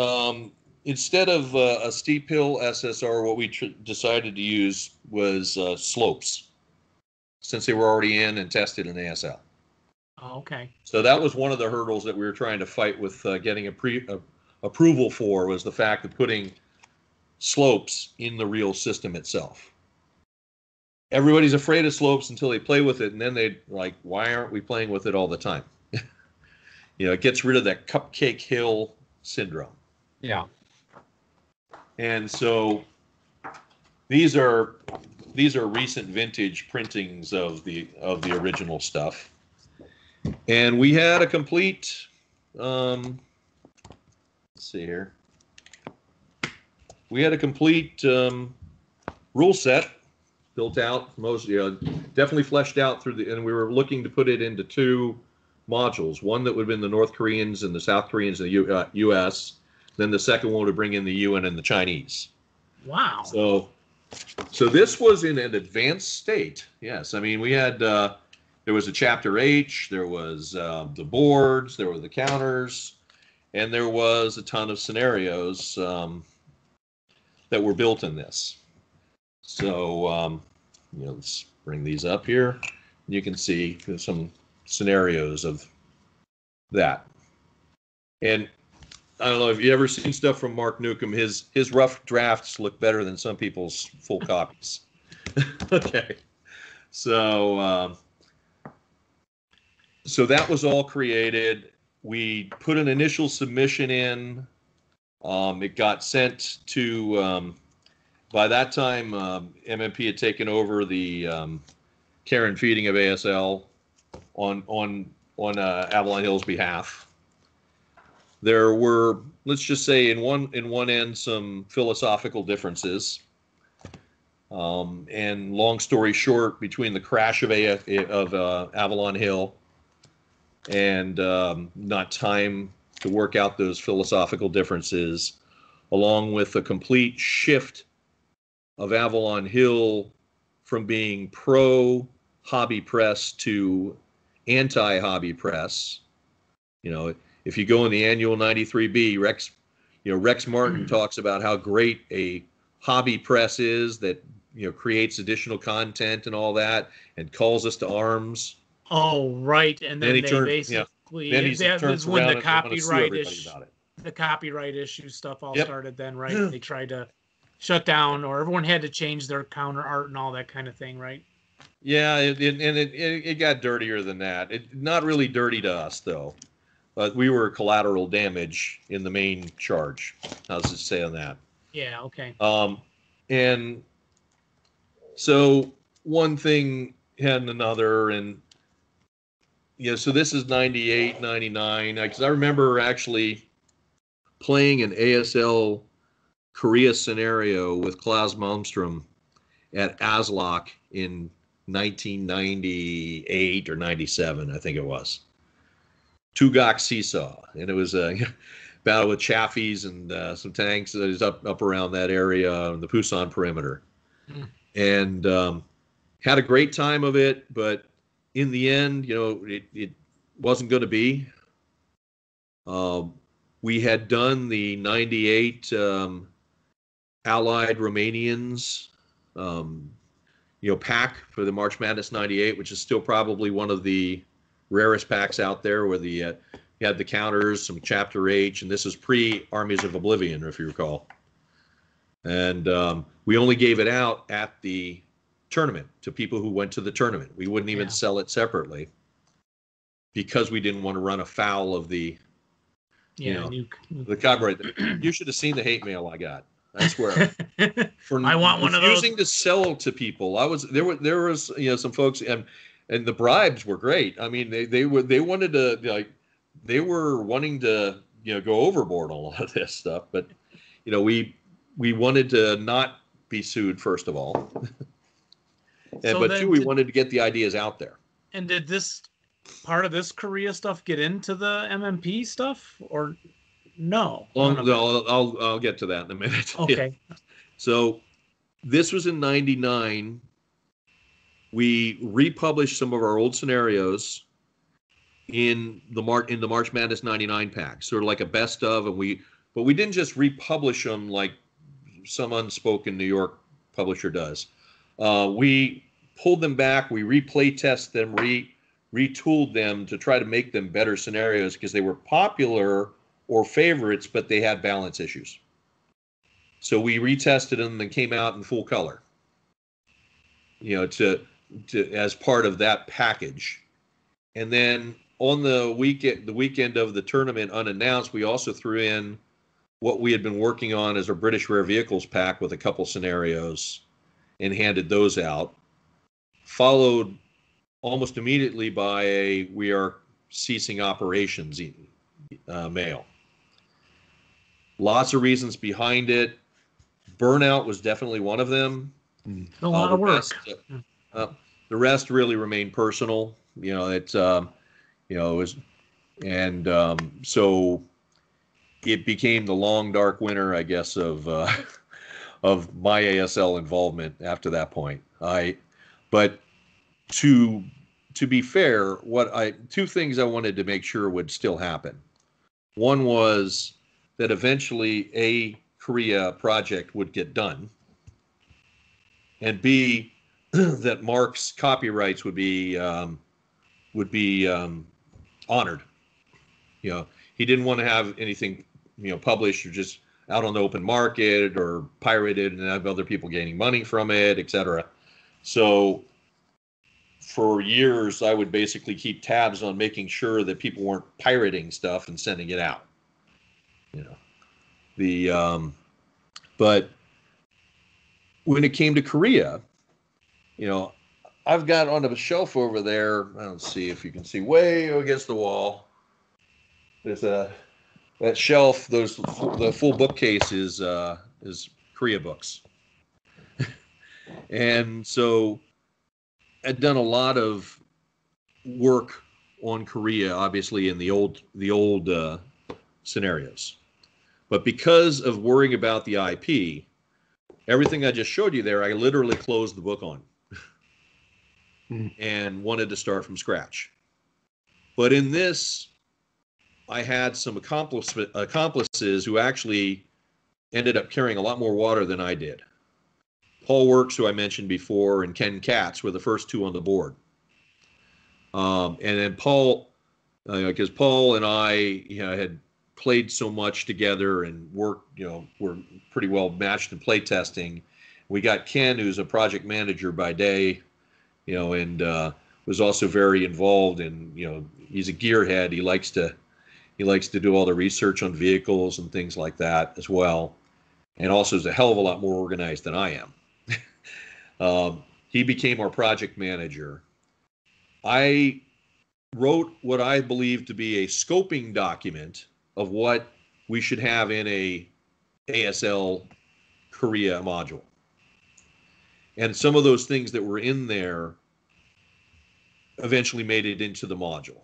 um, instead of uh, a steep hill ssr what we tr- decided to use was uh, slopes since they were already in and tested in asl Oh, okay. so that was one of the hurdles that we were trying to fight with uh, getting a pre a, approval for was the fact of putting slopes in the real system itself. Everybody's afraid of slopes until they play with it, and then they like, why aren't we playing with it all the time? you know, it gets rid of that cupcake hill syndrome. Yeah. And so these are these are recent vintage printings of the of the original stuff. And we had a complete um let's see here. We had a complete um rule set built out most you know definitely fleshed out through the and we were looking to put it into two modules one that would have been the north koreans and the south koreans and the U, uh, us Then the second one would bring in the UN and the Chinese. Wow. So, so this was in an advanced state. Yes, I mean we had uh, there was a chapter H, there was uh, the boards, there were the counters, and there was a ton of scenarios um, that were built in this. So, um, you know, let's bring these up here. You can see some scenarios of that. And I don't know if you ever seen stuff from Mark Neukom. His his rough drafts look better than some people's full copies. okay, so um, so that was all created. We put an initial submission in. Um, it got sent to. Um, by that time, um, MMP had taken over the um, care and feeding of ASL on on on uh, Avalon Hill's behalf there were let's just say in one in one end some philosophical differences. Um, and long story short between the crash of AF, of uh, Avalon Hill and um, not time to work out those philosophical differences along with a complete shift of Avalon Hill from being pro hobby press to anti hobby press you know if you go in the annual 93B, Rex, you know, Rex Martin mm. talks about how great a hobby press is that, you know, creates additional content and all that and calls us to arms. Oh, right. And then, then they basically, yeah, then that was when the copyright issue, the copyright issue stuff all yep. started then, right? they tried to shut down or everyone had to change their counter art and all that kind of thing, right? Yeah, it, it, and it, it, it got dirtier than that. It not really dirty to us though but we were collateral damage in the main charge. How's it say on that? Yeah. Okay. Um, and so one thing had another, and yeah, so this is 98, 99. Because I remember actually playing an ASL Korea scenario with Klaus Malmstrom at ASLOK in 1998 or 97, I think it was. Tugok Seesaw, and it was a battle with Chaffees and uh, some tanks that is up up around that area on the Pusan perimeter, mm. and um, had a great time of it. But in the end, you know, it, it wasn't going to be. Um, we had done the '98 um, Allied Romanians, um, you know, pack for the March Madness '98, which is still probably one of the rarest packs out there where the uh, you had the counters, some chapter H, and this is pre Armies of Oblivion, if you recall. And um, we only gave it out at the tournament to people who went to the tournament. We wouldn't even yeah. sell it separately because we didn't want to run afoul of the you yeah, know new, the copyright. you should have seen the hate mail I got. I swear. For I want one of those. Refusing to sell to people. I was there. Were there was you know some folks and and the bribes were great. I mean, they they were they wanted to like they were wanting to you know go overboard on a lot of this stuff, but you know we we wanted to not be sued first of all, and so but two we did, wanted to get the ideas out there. And did this part of this Korea stuff get into the MMP stuff or no? Long, I'll, I'll I'll get to that in a minute. Okay. Yeah. So this was in 99 we republished some of our old scenarios in the March in the March Madness 99 pack, sort of like a best of, and we but we didn't just republish them like some unspoken New York publisher does. Uh, we pulled them back, we replay test them, re retooled them to try to make them better scenarios because they were popular or favorites, but they had balance issues. So we retested them and came out in full color. You know, to to, as part of that package. And then on the weekend, the weekend of the tournament, unannounced, we also threw in what we had been working on as a British Rare Vehicles pack with a couple scenarios, and handed those out. Followed almost immediately by a "We are ceasing operations" uh, mail. Lots of reasons behind it. Burnout was definitely one of them. A lot uh, of work. Rest, uh, uh, the rest really remained personal. You know, it's um, you know, it was, and um, so it became the long dark winter, I guess, of uh, of my ASL involvement after that point. I, but to to be fair, what I two things I wanted to make sure would still happen. One was that eventually a Korea project would get done, and B that Mark's copyrights would be um, would be um, honored. You know, he didn't want to have anything you know published or just out on the open market or pirated and have other people gaining money from it, etc. So for years, I would basically keep tabs on making sure that people weren't pirating stuff and sending it out. You know, the um, but when it came to Korea, you know, I've got on the shelf over there. I don't see if you can see way against the wall. There's a that shelf. Those the full bookcase is uh, is Korea books, and so I'd done a lot of work on Korea, obviously in the old the old uh, scenarios, but because of worrying about the IP, everything I just showed you there, I literally closed the book on Hmm. and wanted to start from scratch. But in this, I had some accomplice, accomplices who actually ended up carrying a lot more water than I did. Paul Works, who I mentioned before, and Ken Katz were the first two on the board. Um, and then Paul, because uh, Paul and I you know, had played so much together and worked, you know, were pretty well matched in play testing. We got Ken, who's a project manager by day, you know, and uh, was also very involved in, you know, he's a gearhead. He likes to he likes to do all the research on vehicles and things like that as well, and also is a hell of a lot more organized than I am. um, he became our project manager. I wrote what I believe to be a scoping document of what we should have in a ASL Korea module. And some of those things that were in there eventually made it into the module.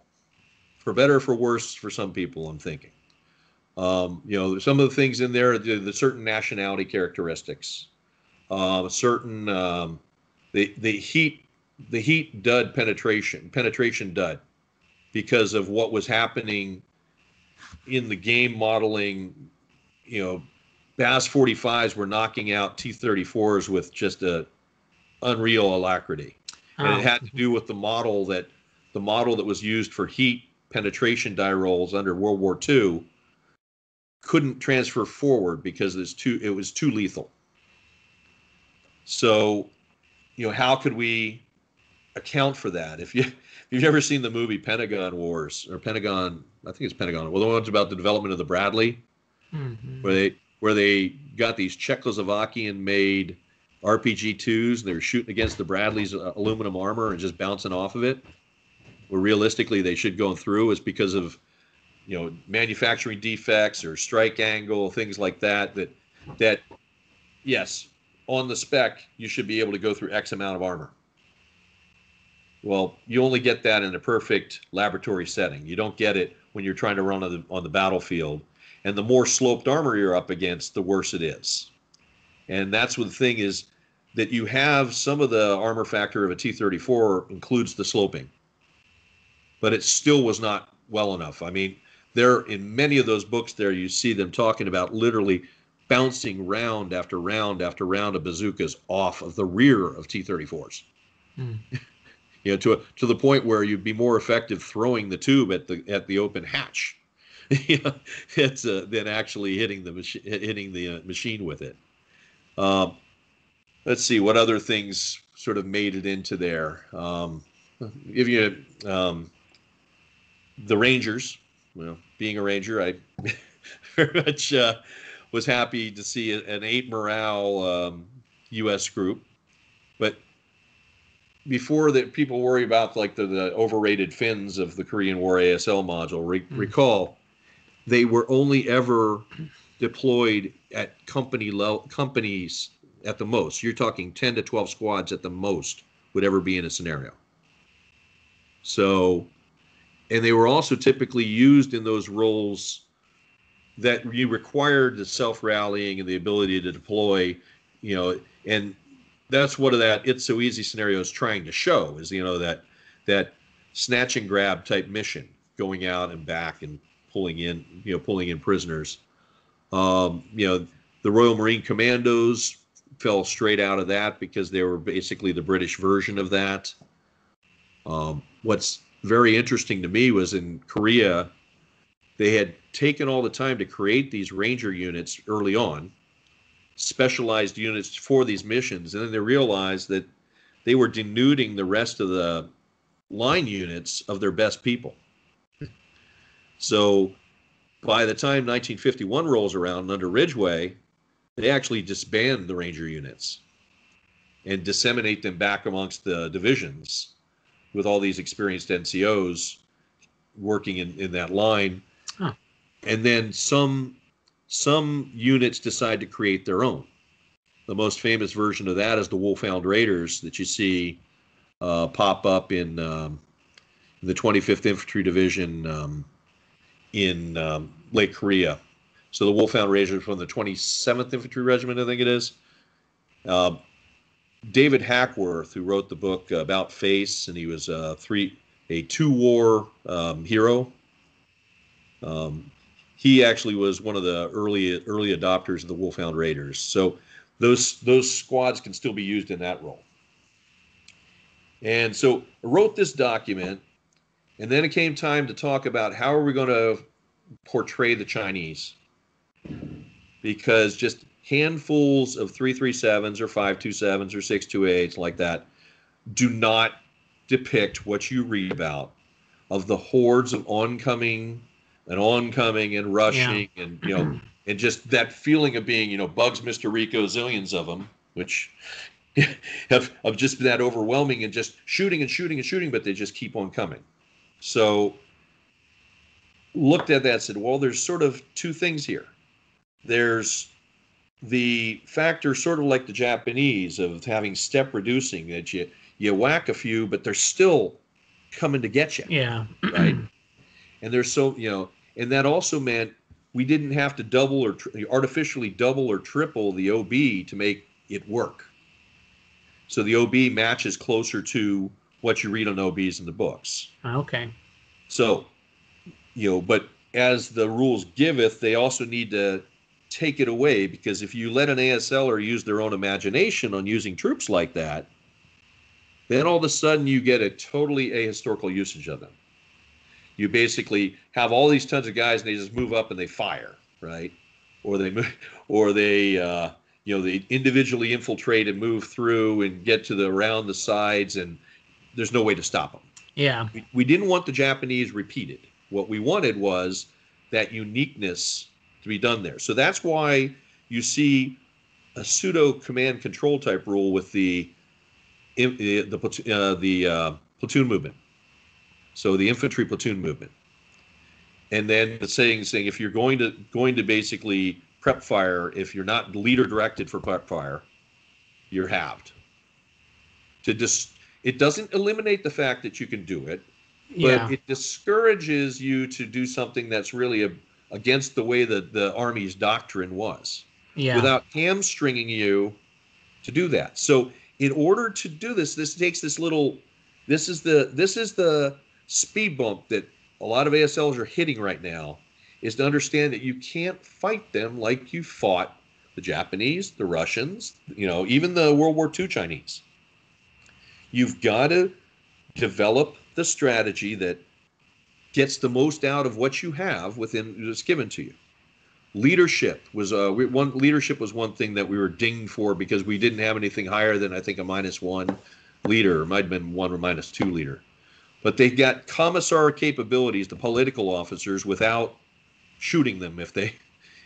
For better or for worse, for some people, I'm thinking. Um, you know, some of the things in there, the, the certain nationality characteristics, uh, certain um, the the heat the heat dud penetration penetration dud because of what was happening in the game modeling. You know, BAZ 45s were knocking out T34s with just a unreal alacrity. And Oh. it had to do with the model that the model that was used for heat penetration die rolls under World War II couldn't transfer forward because it's too it was too lethal. So, you know, how could we account for that? If you if you've never seen the movie Pentagon Wars or Pentagon, I think it's Pentagon. Well, the ones about the development of the Bradley, Mhm. where they where they got these Czechoslovakian made RPG twos and they were shooting against the Bradley's uh, aluminum armor and just bouncing off of it. Where realistically they should go through is because of you know manufacturing defects or strike angle things like that. That that yes, on the spec you should be able to go through X amount of armor. Well, you only get that in a perfect laboratory setting. You don't get it when you're trying to run on the on the battlefield and the more sloped armor you're up against, the worse it is. And that's what the thing is that you have some of the armor factor of a T-34 includes the sloping, but it still was not well enough. I mean, there in many of those books there you see them talking about literally bouncing round after round after round of bazookas off of the rear of T-34s. Hmm. You know, to to the point where you'd be more effective throwing the tube at the at the open hatch you know, it's uh, than actually hitting the machine hitting the uh, machine with it. Um, let's see what other things sort of made it into there. Um, give you um, the Rangers. Well, being a Ranger, I very much uh, was happy to see an eight morale um, U.S. group, but before that people worry about like the, the overrated Finns of the Korean War ASL module. Re- Mm. Recall, they were only ever deployed at company level companies at the most. You're talking 10 to 12 squads at the most would ever be in a scenario. So, and they were also typically used in those roles that you required the self rallying and the ability to deploy, you know, and that's what of that it's so easy scenario is trying to show is you know that that snatch and grab type mission going out and back and pulling in you know pulling in prisoners um, you know the royal marine commandos fell straight out of that because they were basically the british version of that um, what's very interesting to me was in korea they had taken all the time to create these ranger units early on specialized units for these missions, and then they realized that they were denuding the rest of the line units of their best people. So by the time 1951 rolls around under Ridgway, they actually disband the Ranger units and disseminate them back amongst the divisions with all these experienced NCOs working in, in that line. Huh. And then some some units decide to create their own. The most famous version of that is the Wolfhound Raiders that you see uh, pop up in, um, in, the 25th Infantry Division um, in um, Lake Korea. So the Wolfhound Raiders from the 27th Infantry Regiment, I think it is. Uh, David Hackworth, who wrote the book about Face, and he was a three a two war um, hero. Um, he actually was one of the early early adopters of the Wolfhound Raiders. So those those squads can still be used in that role. And so I wrote this document, and then it came time to talk about how are we going to portray the Chinese, because just handfuls of 337s or 527s or 628s like that do not depict what you read about of the hordes of oncoming and oncoming and rushing yeah. and you know and just that feeling of being you know bugs mr rico zillions of them which have of just that overwhelming and just shooting and shooting and shooting but they just keep on coming so looked at that said well there's sort of two things here there's the factor sort of like the japanese of having step reducing that you you whack a few but they're still coming to get you yeah right and there's so you know and that also meant we didn't have to double or tri- artificially double or triple the OB to make it work. So the OB matches closer to what you read on OBs in the books. Okay. So, you know, but as the rules giveth, they also need to take it away because if you let an ASLer use their own imagination on using troops like that, then all of a sudden you get a totally ahistorical usage of them you basically have all these tons of guys and they just move up and they fire, right? Or they move, or they, uh, you know, they individually infiltrate and move through and get to the around the sides, and there's no way to stop them. Yeah. We, we didn't want the Japanese repeated. What we wanted was that uniqueness to be done there. So that's why you see a pseudo command control type rule with the the the, uh, the uh, platoon movement so the infantry platoon movement. And then the saying saying if you're going to going to basically prep fire, if you're not leader directed for prep fire, you're halved. To just it doesn't eliminate the fact that you can do it, but yeah. it discourages you to do something that's really a, against the way that the army's doctrine was. Yeah. Without hamstringing you to do that. So in order to do this, this takes this little this is the this is the speed bump that a lot of ASLs are hitting right now is to understand that you can't fight them like you fought the Japanese, the Russians, you know, even the World War II Chinese. You've got to develop the strategy that gets the most out of what you have within that's given to you. Leadership was uh, one leadership was one thing that we were dinged for because we didn't have anything higher than I think a minus one leader, might have been one or minus two leader but they got commissar capabilities the political officers without shooting them if they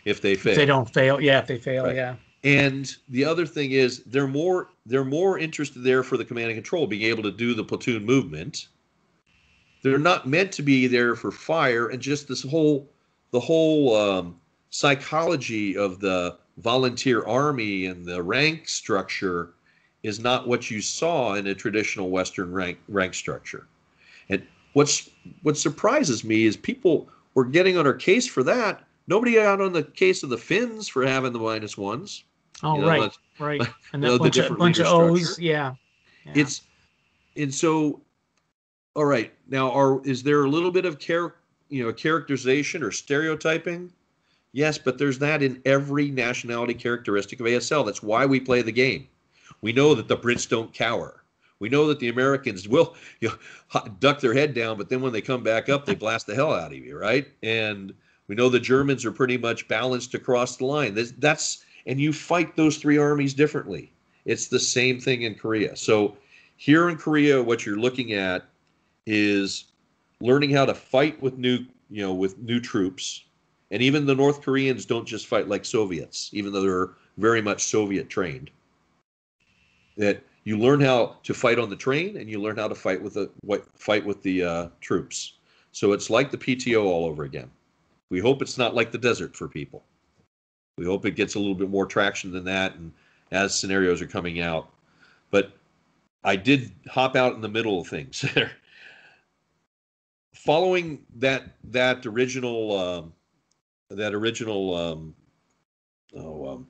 if they fail. If they don't fail, yeah. If they fail, right. yeah. And the other thing is they're more they're more interested there for the command and control, being able to do the platoon movement. They're not meant to be there for fire and just this whole the whole um, psychology of the volunteer army and the rank structure is not what you saw in a traditional Western rank rank structure. And what's what surprises me is people were getting on our case for that, nobody got on the case of the Finns for having the minus ones. Oh, You know, right, right. And know, that the bunch of, different bunch of O's, yeah. yeah. It's and so all right. Now are is there a little bit of care you know characterization or stereotyping? Yes, but there's that in every nationality characteristic of ASL. That's why we play the game. We know that the Brits don't cower. We know that the Americans will you know, duck their head down, but then when they come back up, they blast the hell out of you, right? And we know the Germans are pretty much balanced across the line. That's, that's and you fight those three armies differently. It's the same thing in Korea. So here in Korea, what you're looking at is learning how to fight with new, you know, with new troops. And even the North Koreans don't just fight like Soviets, even though they're very much Soviet trained. That you learn how to fight on the train, and you learn how to fight with the what fight with the uh, troops. So it's like the PTO all over again. We hope it's not like the desert for people. We hope it gets a little bit more traction than that, and as scenarios are coming out. But I did hop out in the middle of things there. Following that that original um, that original um, oh, um,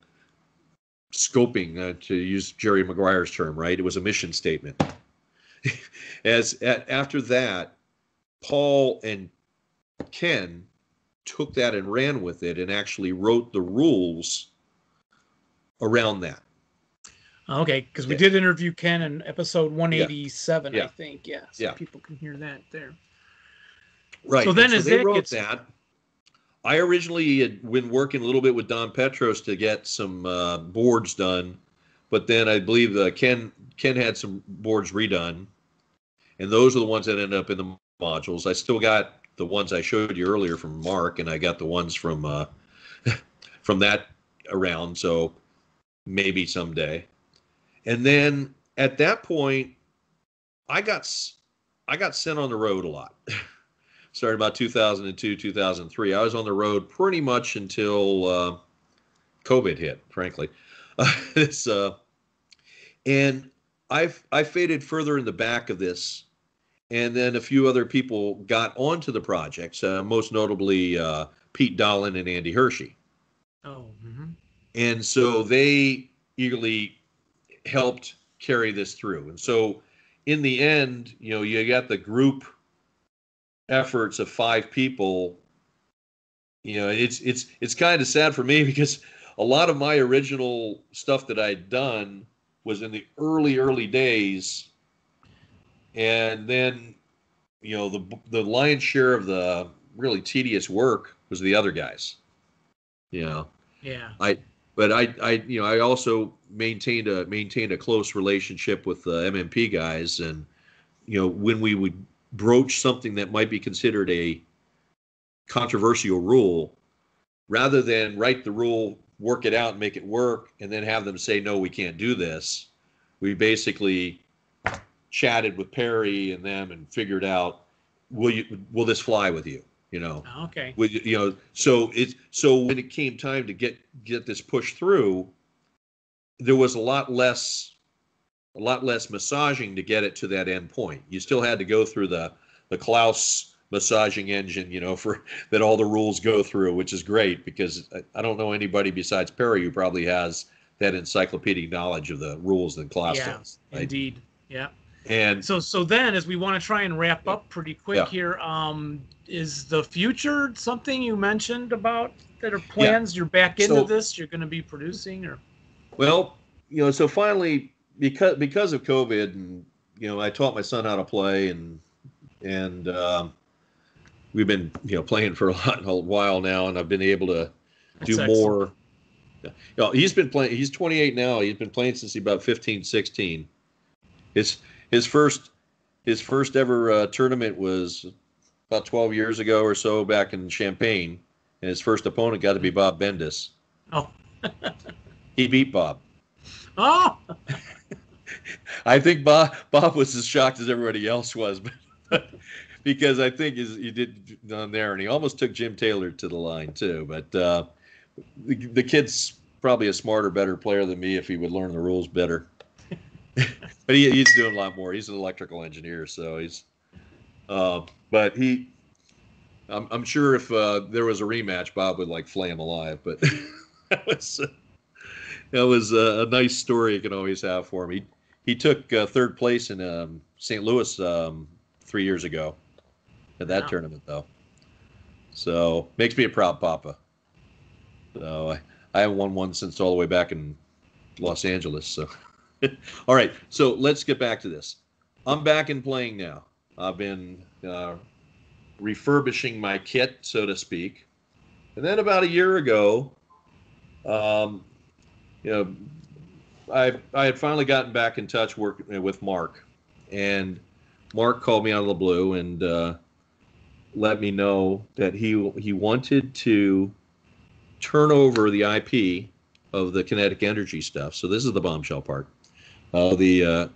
scoping uh, to use Jerry Maguire's term, right? It was a mission statement. As at, after that, Paul and Ken took that and ran with it and actually wrote the rules around that. Okay, because we Yeah. did interview Ken in episode 187, I think. Yeah, so Yeah. people can hear that there. Right. So then and as they wrote gets- that. I originally had been working a little bit with Don Petros to get some uh, boards done, but then I believe uh, Ken Ken had some boards redone, and those are the ones that end up in the modules. I still got the ones I showed you earlier from Mark, and I got the ones from uh, from that around. So maybe someday. And then at that point, I got s- I got sent on the road a lot. Started about 2002, 2003. I was on the road pretty much until uh, COVID hit. Frankly, it's uh, and I've I faded further in the back of this, and then a few other people got onto the projects. Uh, most notably, uh, Pete Dolan and Andy Hershey. Oh, hmm And so they eagerly helped carry this through. And so in the end, you know, you got the group efforts of five people. You know, it's it's it's kind of sad for me because a lot of my original stuff that I'd done was in the early early days. And then, you know, the the lion's share of the really tedious work was the other guys. You know yeah. I but I, I, you know, I also maintained a maintained a close relationship with the MMP guys, and you know, when we would broach something that might be considered a controversial rule, rather than write the rule, work it out, and make it work, and then have them say no, we can't do this, we basically chatted with Perry and them and figured out, will you, will this fly with you, you know? Oh, okay. with you know so it's so when it came time to get get this pushed through there was a lot less a lot less massaging to get it to that end point you still had to go through the the klaus massaging engine you know for that all the rules go through which is great because I, I don't know anybody besides perry who probably has that encyclopedic knowledge of the rules that klaus Yeah, does right? Indeed. Yeah. and So so then as we want to try and wrap up pretty quick Yeah. here, um, is the future something you mentioned about that are plans? You're back into So- this, you're gonna be producing or Well, you know, so finally, because because of COVID, and you know, I taught my son how to play, and and um, we've been you know playing for a, lot, a while now, and I've been able to do more. You know, he's been playing. He's 28 now. He's been playing since he's about 15, 16. His his first his first ever uh, tournament was about 12 years ago or so back in Champaign, and his first opponent got to be Bob Bendis. Oh. he beat Bob. Oh I think Bob Bob was as shocked as everybody else was, because I think he did on there, and he almost took Jim Taylor to the line too. But uh, the, the kid's probably a smarter, better player than me if he would learn the rules better. but he, he's doing a lot more. He's an electrical engineer, so he's. Uh, but he I'm, I'm sure if uh, there was a rematch, Bob would like flay him alive. But that was uh, that was uh, a nice story you can always have for him. He he took uh, third place in um, St. Louis um, three years ago at that Wow. tournament, though. So makes me a proud papa. So I, I haven't won one since all the way back in Los Angeles. So all right, so let's get back to this. I'm back in playing now. I've been uh, refurbishing my kit, so to speak. And then about a year ago, um, you know, I I had finally gotten back in touch work with Mark, and Mark called me out of the blue and uh, let me know that he he wanted to turn over the IP of the kinetic energy stuff. So this is the bombshell part, uh, the uh,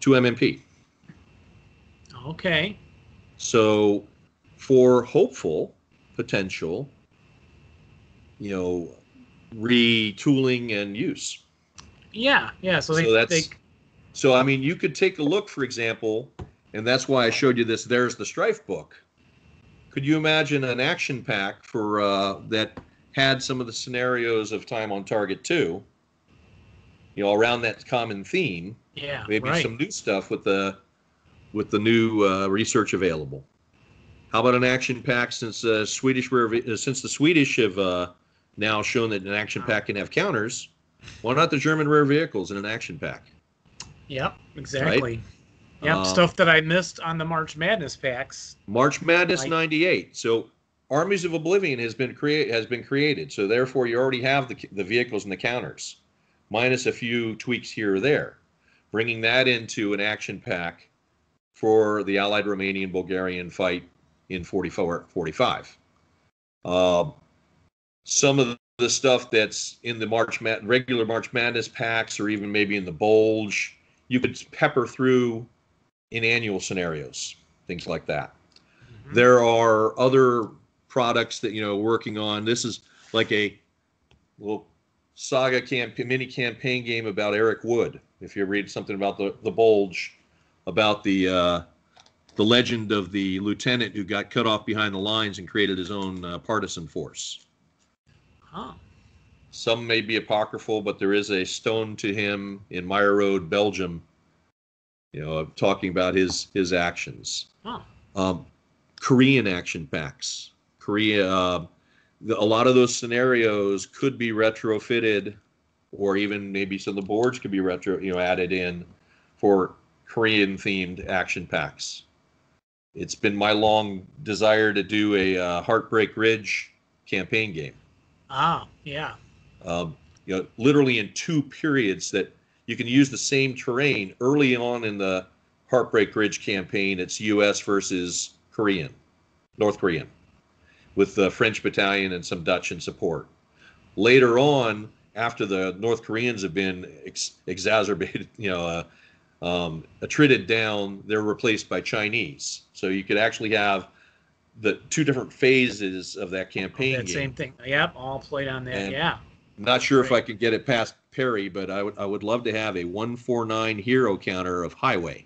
to MMP. Okay. So, for hopeful potential, you know, retooling and use. Yeah, yeah. So they, So that's- they So, I mean, you could take a look, for example, and that's why I showed you this. There's the Strife book. Could you imagine an action pack for uh, that had some of the scenarios of Time on Target too? You know, around that common theme. yeah, maybe right. some new stuff with the with the new uh, research available. How about an action pack since uh, Swedish uh, since the Swedish have uh, now shown that an action pack can have counters? Why not the German rare vehicles in an action pack? Yep, exactly. Yep, Uh, stuff that I missed on the March Madness packs. March Madness Right. '98. So Armies of Oblivion has been create has been created. So therefore, you already have the the vehicles and the counters, minus a few tweaks here or there. Bringing that into an action pack for the Allied Romanian Bulgarian fight in 44 45. Um, some of the stuff that's in the March Mad- regular March Madness packs, or even maybe in the Bulge, you could pepper through in annual scenarios, things like that. Mhm. There are other products that you know working on. This is like a little saga camp mini campaign game about Eric Wood. If you read something about the the Bulge, about the uh, the legend of the lieutenant who got cut off behind the lines and created his own uh, partisan force. Some may be apocryphal, but there is a stone to him in Meyerode, Belgium. You know, talking about his his actions. Um, Korean action packs. Korea. Uh, the, a lot of those scenarios could be retrofitted, or even maybe some of the boards could be retro, you know, added in for Korean themed action packs. It's been my long desire to do a uh, Heartbreak Ridge campaign game Ah, yeah. um, you know, literally in two periods that you can use the same terrain early on in the Heartbreak Ridge campaign. It's U.S. versus Korean, North Korean, with the French battalion and some Dutch in support. Later on, after the North Koreans have been ex- exacerbated, you know, uh, um, attrited down, they're replaced by Chinese. So you could actually have the two different phases of that campaign that game. same thing. Yep, all played on that. And- yeah. Not sure if I could get it past Perry, but I would I would love to have a 149 hero counter of Highway.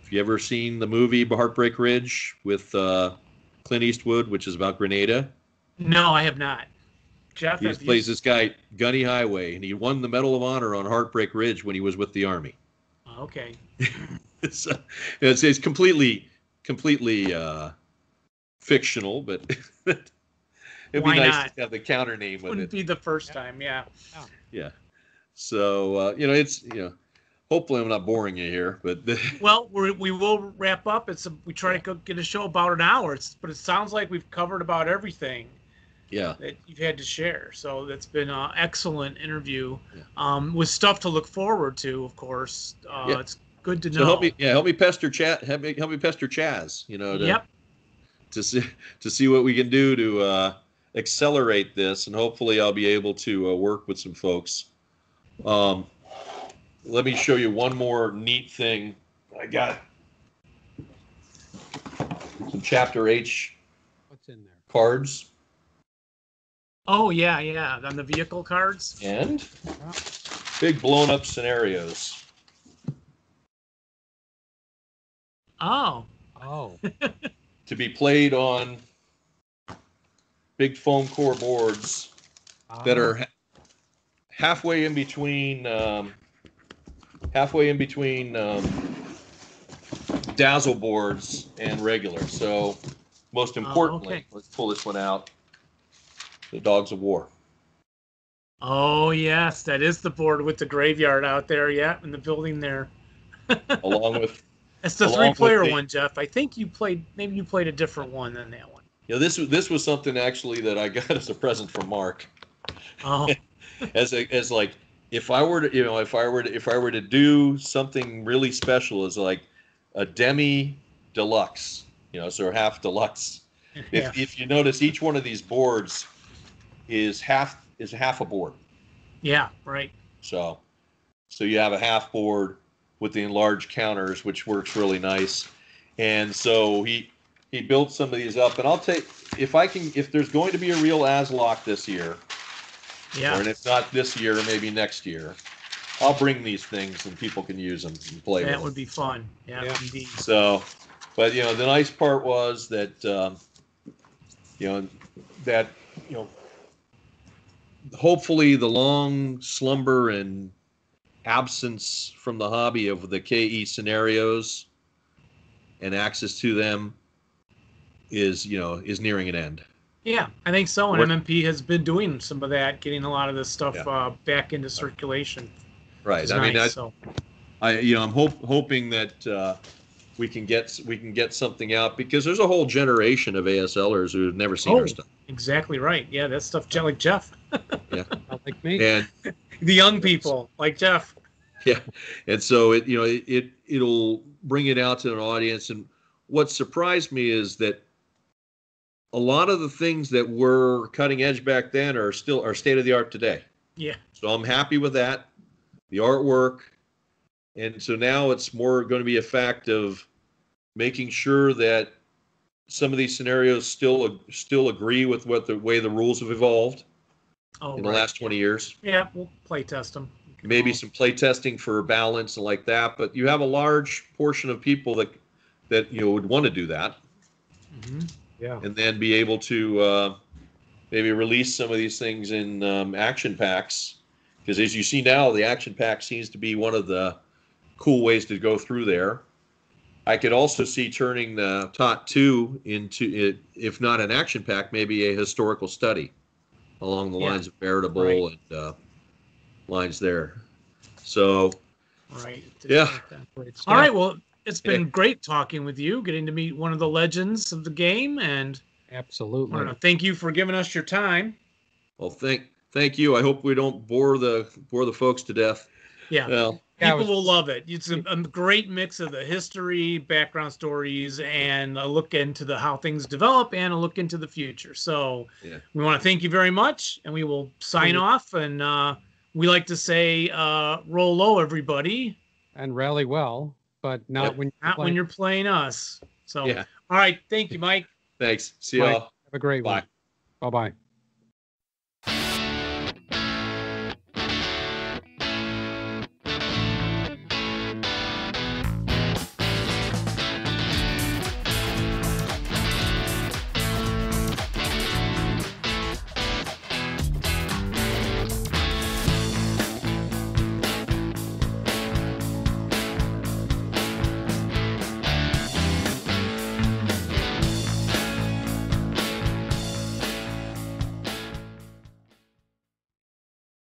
If you ever seen the movie Heartbreak Ridge with uh, Clint Eastwood, which is about Grenada, No, I have not. Jeff, he just you- plays this guy Gunny Highway, and he won the Medal of Honor on Heartbreak Ridge when he was with the Army. Okay. It's uh, it's, it's completely completely uh, fictional, but it'd be Why nice not? to have the counter name with Wouldn't it. be the first time. Yeah. Yeah. So uh, you know, it's you know, hopefully I'm not boring you here, but Well, we're, we will wrap up. It's a, we try to go get a show about an hour. It's, but it sounds like we've covered about everything yeah, that you've had to share. So that's been an excellent interview Yeah. um, with stuff to look forward to, of course. Uh, Yeah. It's good to know. so help me, yeah, help me pester Chaz, help me, help me pester Chaz, you know, to, Yep. to see to see what we can do to uh, accelerate this, and hopefully I'll be able to uh, work with some folks. Um, let me show you one more neat thing I got. Some Chapter H What's in there? cards Oh, yeah, yeah. On the vehicle cards. and big blown up scenarios. Oh, Oh, to be played on big foam core boards that Ah, are ha- halfway in between um, halfway in between um, DASL boards and regular. So most importantly, okay. let's pull this one out. The Dogs of War. Oh yes, that is the board with the graveyard out there. Yeah, in the building there. along with It's the three-player one, Jeff. I think you played. Maybe you played a different one than that one. Yeah, this was this was something actually that I got as a present from Mark Oh, as a, as like if I were to you know if I were to if I were to do something really special as like a demi deluxe you know so half deluxe if, if you notice each one of these boards is half is half a board Yeah. Right. so so you have a half board with the enlarged counters which works really nice and so he he built some of these up and i'll take if i can if there's going to be a real ASLOK this year Yeah. or if not this year maybe next year i'll bring these things and people can use them and play with That them would be fun. Yeah, Yeah. indeed. so, but you know, the nice part was that um, you know that you know hopefully the long slumber and absence from the hobby of the KE scenarios and access to them is you know is nearing an end. Yeah, I think so. And What- MMP has been doing some of that, getting a lot of this stuff Yeah. uh, back into circulation. Right. I mean, I, so I you know I'm hope hoping that uh, we can get we can get something out because there's a whole generation of ASLers who have never seen Oh. our stuff. exactly right. Yeah, that stuff, like Jeff, yeah, like me. And the young people, like Jeff. Yeah, and so it you know it, it it'll bring it out to an audience and what surprised me is that a lot of the things that were cutting edge back then are still are state of the art today. Yeah, so i'm happy with that the artwork and so now it's more going to be a fact of making sure that some of these scenarios still still agree with what the way the rules have evolved oh, in the last 20 years. Yeah, we'll play test them. maybe some play testing for balance and like that but you have a large portion of people that that you know would want to do that. Hmm Yeah. and then be able to uh, maybe release some of these things in um, action packs. Because as you see now the action pack seems to be one of the cool ways to go through there. I could also see turning the TOT 2 into if not an action pack maybe a historical study along the Yeah. lines of veritable and uh, lines there so Right. Yeah. Great All right. Well, it's been Yeah. great talking with you, getting to meet one of the legends of the game, and Absolutely. want thank you for giving us your time. well thank thank you i hope we don't bore the bore the folks to death Yeah. well Yeah, I People was- will love it. It's a, a great mix of the history, background stories, and a look into the how things develop and a look into the future. So Yeah. we want to thank you very much, and we will sign you. off. And uh, we like to say, uh, "Roll low, everybody," and rally well, but not Yep. when you're not when playing. you're playing us. So, yeah all right, thank you, Mike. thanks see y'all Have a great Bye. one. Bye bye.